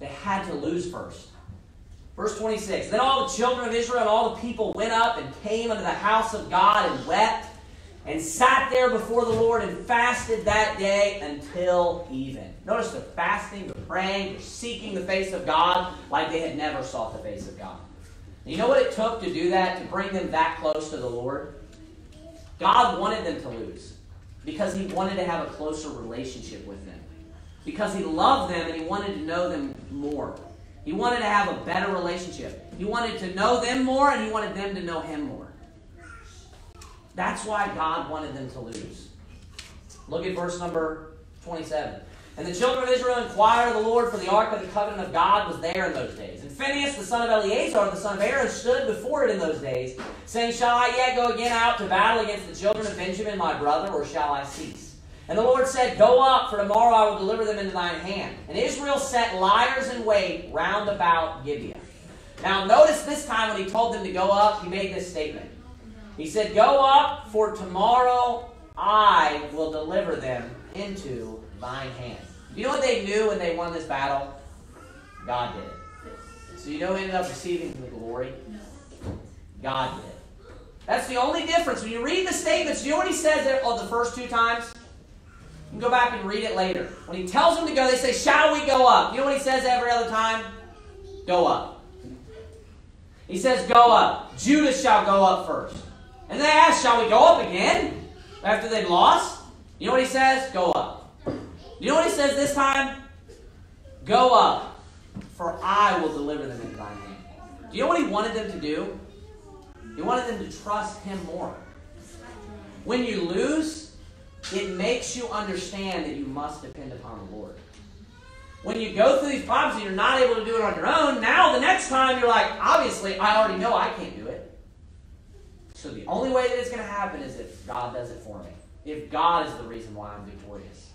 They had to lose first. Verse 26 Then all the children of Israel and all the people went up and came unto the house of God and wept and sat there before the Lord and fasted that day until even. Notice they're fasting, they're praying, they're seeking the face of God like they had never sought the face of God. And you know what it took to do that, to bring them that close to the Lord? God wanted them to lose because He wanted to have a closer relationship with them. Because He loved them and He wanted to know them more. He wanted to have a better relationship. He wanted to know them more, and he wanted them to know him more. That's why God wanted them to lose. Look at verse number 27. And the children of Israel inquired of the Lord, for the ark of the covenant of God was there in those days. And Phinehas, the son of Eleazar, the son of Aaron, stood before it in those days, saying, Shall I yet go again out to battle against the children of Benjamin, my brother, or shall I cease? And the Lord said, Go up, for tomorrow I will deliver them into thine hand. And Israel set liers in wait round about Gibeah. Now notice this time when he told them to go up, he made this statement. He said, Go up, for tomorrow I will deliver them into hand. You know what they knew when they won this battle? God did it. So you know who ended up receiving the glory? God did. That's the only difference. When you read the statements, you know what he says there on the first two times? You can go back and read it later. When he tells them to go, they say, Shall we go up? You know what he says every other time? Go up. He says, Go up. Judah shall go up first. And they ask, Shall we go up again? After they've lost? You know what he says? Go up. You know what he says this time? Go up, for I will deliver them into thine hand. Do you know what he wanted them to do? He wanted them to trust him more. When you lose, it makes you understand that you must depend upon the Lord. When you go through these problems and you're not able to do it on your own, now the next time you're like, obviously, I already know I can't do it. So the only way that it's going to happen is if God does it for me. If God is the reason why I'm victorious.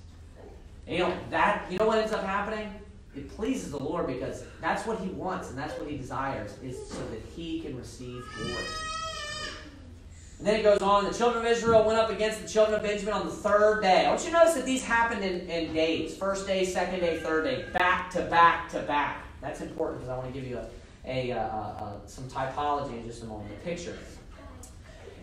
And you know that you know what ends up happening? It pleases the Lord because that's what He wants and that's what He desires, is so that He can receive glory. And then it goes on, the children of Israel went up against the children of Benjamin on the third day. I want you to notice that these happened in, in days. First day, second day, third day. Back to back to back. That's important because I want to give you a, a, a, a, some typology in just a moment, a picture.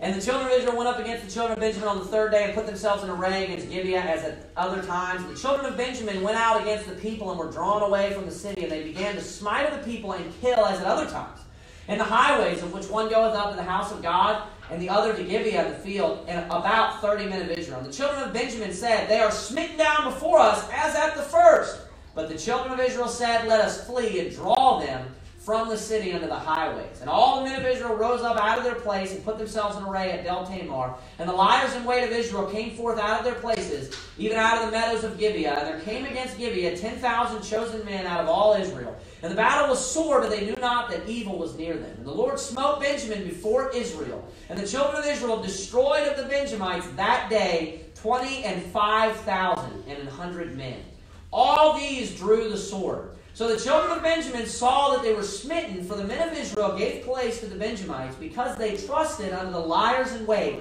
And the children of Israel went up against the children of Benjamin on the third day and put themselves in array against Gibeah as at other times. The children of Benjamin went out against the people and were drawn away from the city, and they began to smite the people and kill as at other times. And the highways, of which one goeth up to the house of God, and the other to Gibeah the field, and about thirty men of Israel. And the children of Benjamin said, They are smitten down before us as at the first. But the children of Israel said, Let us flee and draw them from the city unto the highways. And all the men of Israel rose up out of their place and put themselves in array at Baaltamar. And the liers in wait of Israel came forth out of their places, even out of the meadows of Gibeah. And there came against Gibeah ten thousand chosen men out of all Israel. And the battle was sore, but they knew not that evil was near them. And the Lord smote Benjamin before Israel. And the children of Israel destroyed of the Benjamites that day twenty and five thousand and an hundred men. All these drew the sword. So the children of Benjamin saw that they were smitten, for the men of Israel gave place to the Benjamites, because they trusted unto the liers in wait,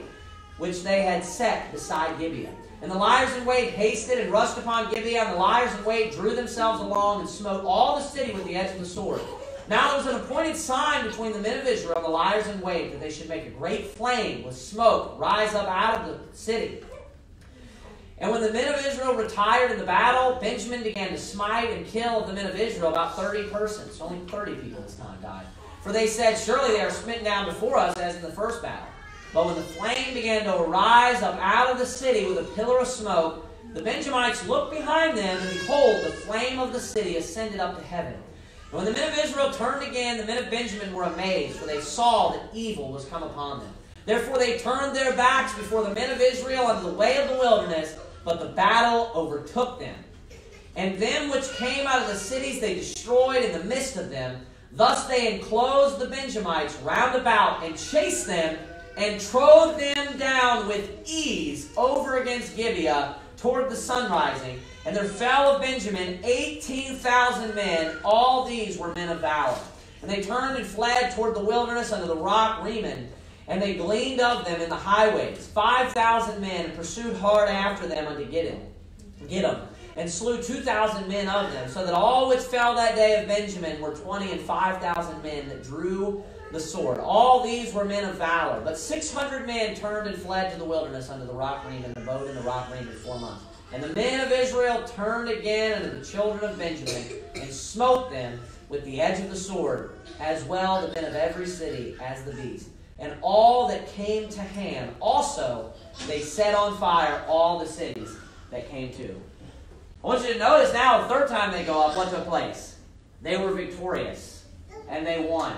which they had set beside Gibeah. And the liers in wait hasted and rushed upon Gibeah, and the liers in wait drew themselves along and smote all the city with the edge of the sword. Now there was an appointed sign between the men of Israel and the liers in wait, that they should make a great flame with smoke rise up out of the city. And when the men of Israel retired in the battle, Benjamin began to smite and kill the men of Israel about 30 persons. Only 30 people this time died. For they said, Surely they are smitten down before us as in the first battle. But when the flame began to arise up out of the city with a pillar of smoke, the Benjamites looked behind them, and behold, the flame of the city ascended up to heaven. And when the men of Israel turned again, the men of Benjamin were amazed, for they saw that evil was come upon them. Therefore they turned their backs before the men of Israel unto the way of the wilderness, but the battle overtook them. And them which came out of the cities they destroyed in the midst of them. Thus they enclosed the Benjamites round about and chased them and trode them down with ease over against Gibeah toward the sun rising. And there fell of Benjamin 18,000 men. All these were men of valor. And they turned and fled toward the wilderness under the rock Rimmon. And they gleaned of them in the highways, 5,000 men, and pursued hard after them unto get them, and slew 2,000 men of them, so that all which fell that day of Benjamin were 20 and 5,000 men that drew the sword. All these were men of valor. But 600 men turned and fled to the wilderness under the rock Rimmon and abode in the rock Rimmon for four months. And the men of Israel turned again unto the children of Benjamin and smote them with the edge of the sword, as well the men of every city as the beast and all that came to hand. Also, they set on fire all the cities that came to. I want you to notice now, the third time they go up, what took place? they were victorious and they won.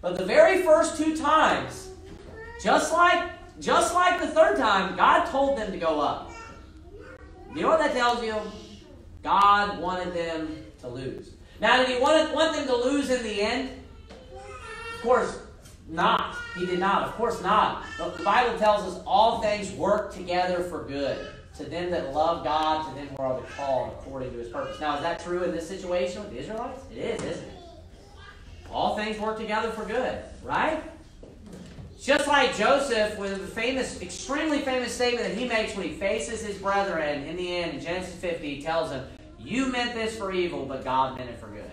But the very first two times, just like just like the third time, God told them to go up. You know what that tells you? God wanted them to lose. Now, did he want, want them to lose in the end? Of course not. He did not. Of course not. But the Bible tells us all things work together for good to them that love God, to them who are the called according to his purpose. Now, is that true in this situation with the Israelites? It is, isn't it? All things work together for good, right? Just like Joseph, with the famous, extremely famous statement that he makes when he faces his brethren in the end in Genesis 50, he tells them, You meant this for evil, but God meant it for good.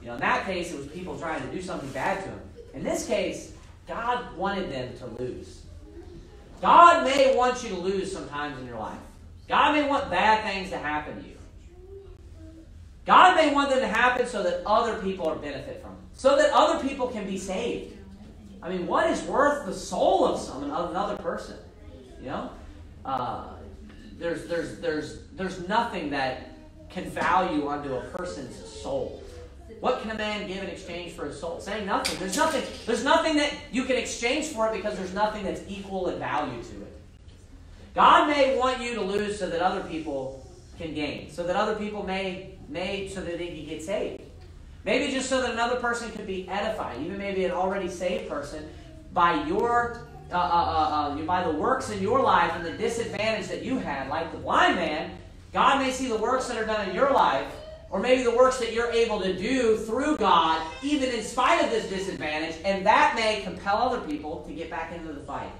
You know, in that case, it was people trying to do something bad to him. In this case, God wanted them to lose. God may want you to lose sometimes in your life. God may want bad things to happen to you. God may want them to happen so that other people are benefit from them, so that other people can be saved. I mean, what is worth the soul of some of another person? You know, uh, there's there's there's there's nothing that can value unto a person's soul. What can a man give in exchange for his soul? Saying nothing. There's nothing. There's nothing that you can exchange for it because there's nothing that's equal in value to it. God may want you to lose so that other people can gain, so that other people may may so that they can get saved. Maybe just so that another person could be edified, even maybe an already saved person, by your uh, uh, uh, uh by the works in your life and the disadvantage that you had, like the blind man. God may see the works that are done in your life, or maybe the works that you're able to do through God, even in spite of this disadvantage, and that may compel other people to get back into the fight.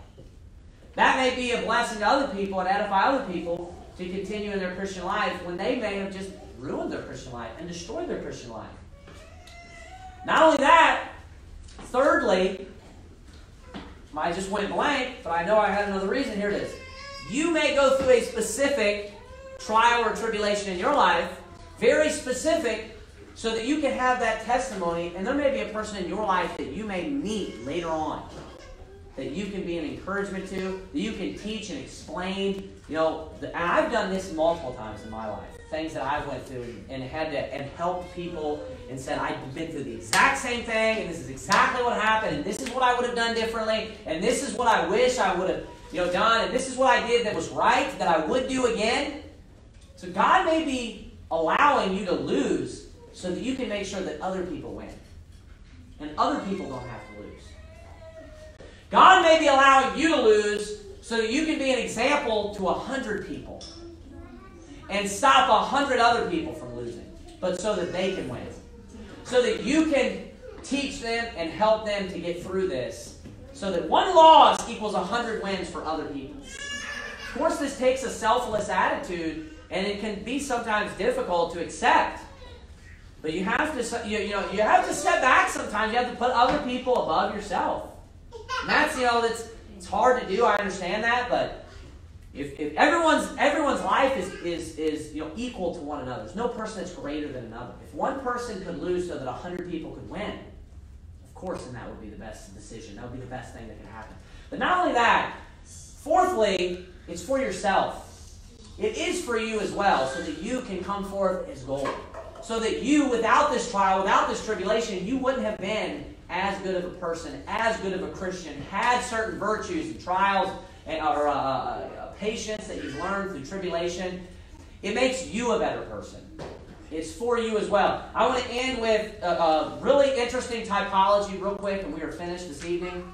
That may be a blessing to other people and edify other people to continue in their Christian life when they may have just ruined their Christian life and destroyed their Christian life. Not only that, thirdly, I just went blank, but I know I had another reason. Here it is. You may go through a specific trial or tribulation in your life, very specific, so that you can have that testimony, and there may be a person in your life that you may meet later on that you can be an encouragement to, that you can teach and explain. You know, and I've done this multiple times in my life things that I went through and, had to and helped people and said I've been through the exact same thing and this is exactly what happened and this is what I would have done differently and this is what I wish I would have you know done and this is what I did that was right that I would do again. So God may be allowing you to lose so that you can make sure that other people win. And other people don't have to lose. God may be allowing you to lose so that you can be an example to a hundred people and stop a hundred other people from losing, but so that they can win. So that you can teach them and help them to get through this, so that one loss equals a hundred wins for other people. Of course, this takes a selfless attitude, and it can be sometimes difficult to accept. But you have to, you, you know, you have to step back sometimes. You have to put other people above yourself. And that's, you know, that's it's hard to do. I understand that, but if, if everyone's everyone's life is, is, is you know equal to one another, there's no person that's greater than another. If one person could lose so that hundred people could win, of course, then that would be the best decision. That would be the best thing that could happen. But not only that, fourthly, it's for yourself. It is for you as well, so that you can come forth as gold. So that you, without this trial, without this tribulation, you wouldn't have been as good of a person, as good of a Christian, had certain virtues and trials and, or uh, uh, uh, patience that you've learned through tribulation, it makes you a better person. It's for you as well. I want to end with a, a really interesting typology, real quick, and we are finished this evening.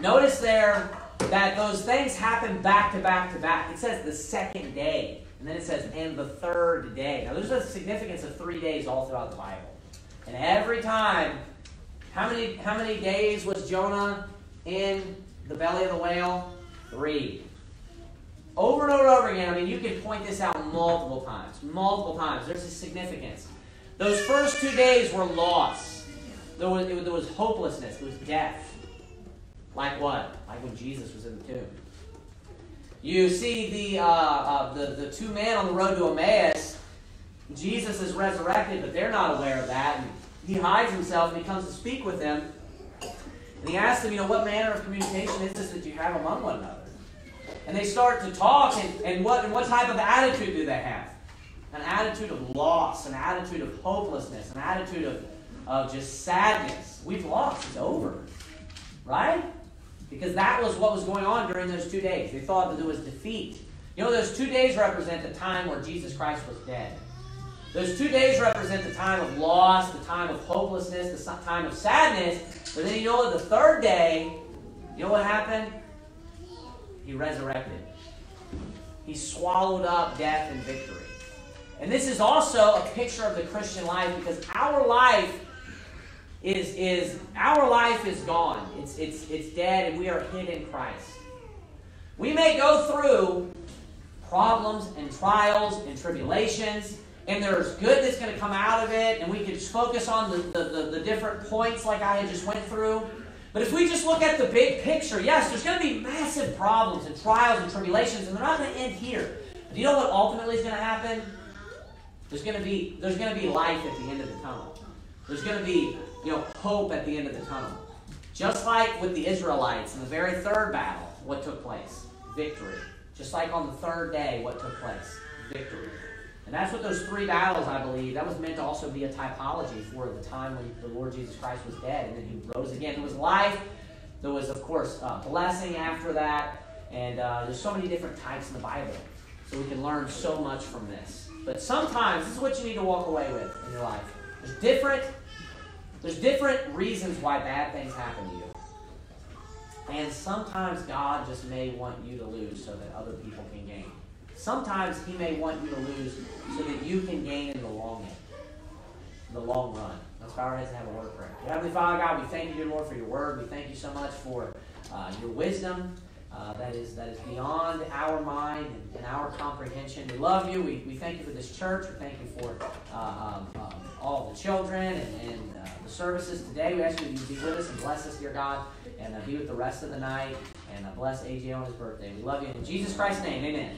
Notice there that those things happen back to back to back. It says the second day, and then it says and the third day. Now, there's a significance of three days all throughout the Bible. And every time, how many, how many days was Jonah in the belly of the whale? Three. Over and over and over again, I mean, you can point this out multiple times. Multiple times. There's a significance. Those first two days were loss. There was, it, there was hopelessness. There was death. Like what? Like when Jesus was in the tomb. You see the, uh, uh, the, the two men on the road to Emmaus. Jesus is resurrected, but they're not aware of that. And he hides himself and he comes to speak with them. And he asks them, you know, what manner of communication is this that you have among one another? And they start to talk, and, and, what, and what type of attitude do they have? an attitude of loss, an attitude of hopelessness, an attitude of, of just sadness. We've lost. It's over. Right? Because that was what was going on during those two days. They thought that there was defeat. You know, those two days represent the time where Jesus Christ was dead. Those two days represent the time of loss, the time of hopelessness, the time of sadness. But then you know what? The third day, you know what happened? He resurrected. He swallowed up death and victory. And this is also a picture of the Christian life because our life is, is our life is gone. It's, it's, it's dead and we are hid in Christ. We may go through problems and trials and tribulations and there's good that's going to come out of it, and we can just focus on the, the, the, the, different points like I had just went through. But if we just look at the big picture, yes, there's going to be massive problems and trials and tribulations, and they're not going to end here. Do you know what ultimately is going to happen? There's going to be there's going to be life at the end of the tunnel. There's going to be you know hope at the end of the tunnel. Just like with the Israelites in the very third battle, what took place? Victory. Just like on the third day, what took place? Victory. And that's what those three battles, I believe, that was meant to also be a typology for the time when the Lord Jesus Christ was dead and then he rose again. There was life. There was, of course, uh, blessing after that. And uh, there's so many different types in the Bible. So we can learn so much from this. But sometimes this is what you need to walk away with in your life. There's different, there's different reasons why bad things happen to you. And sometimes God just may want you to lose so that other people can gain. Sometimes he may want you to lose so that you can gain in the long end, in the long run. Let's bow our heads and have a word prayer. Heavenly Father God, we thank you, dear Lord, for your word. We thank you so much for uh, your wisdom. Uh, that is that is beyond our mind and, and, our comprehension. We love you. We, we thank you for this church. We thank you for uh, um, um, all the children and, and uh, the services today. We ask you to be with us and bless us, dear God, and uh, be with the rest of the night. And uh, bless AJ on his birthday. We love you in Jesus Christ's name. Amen.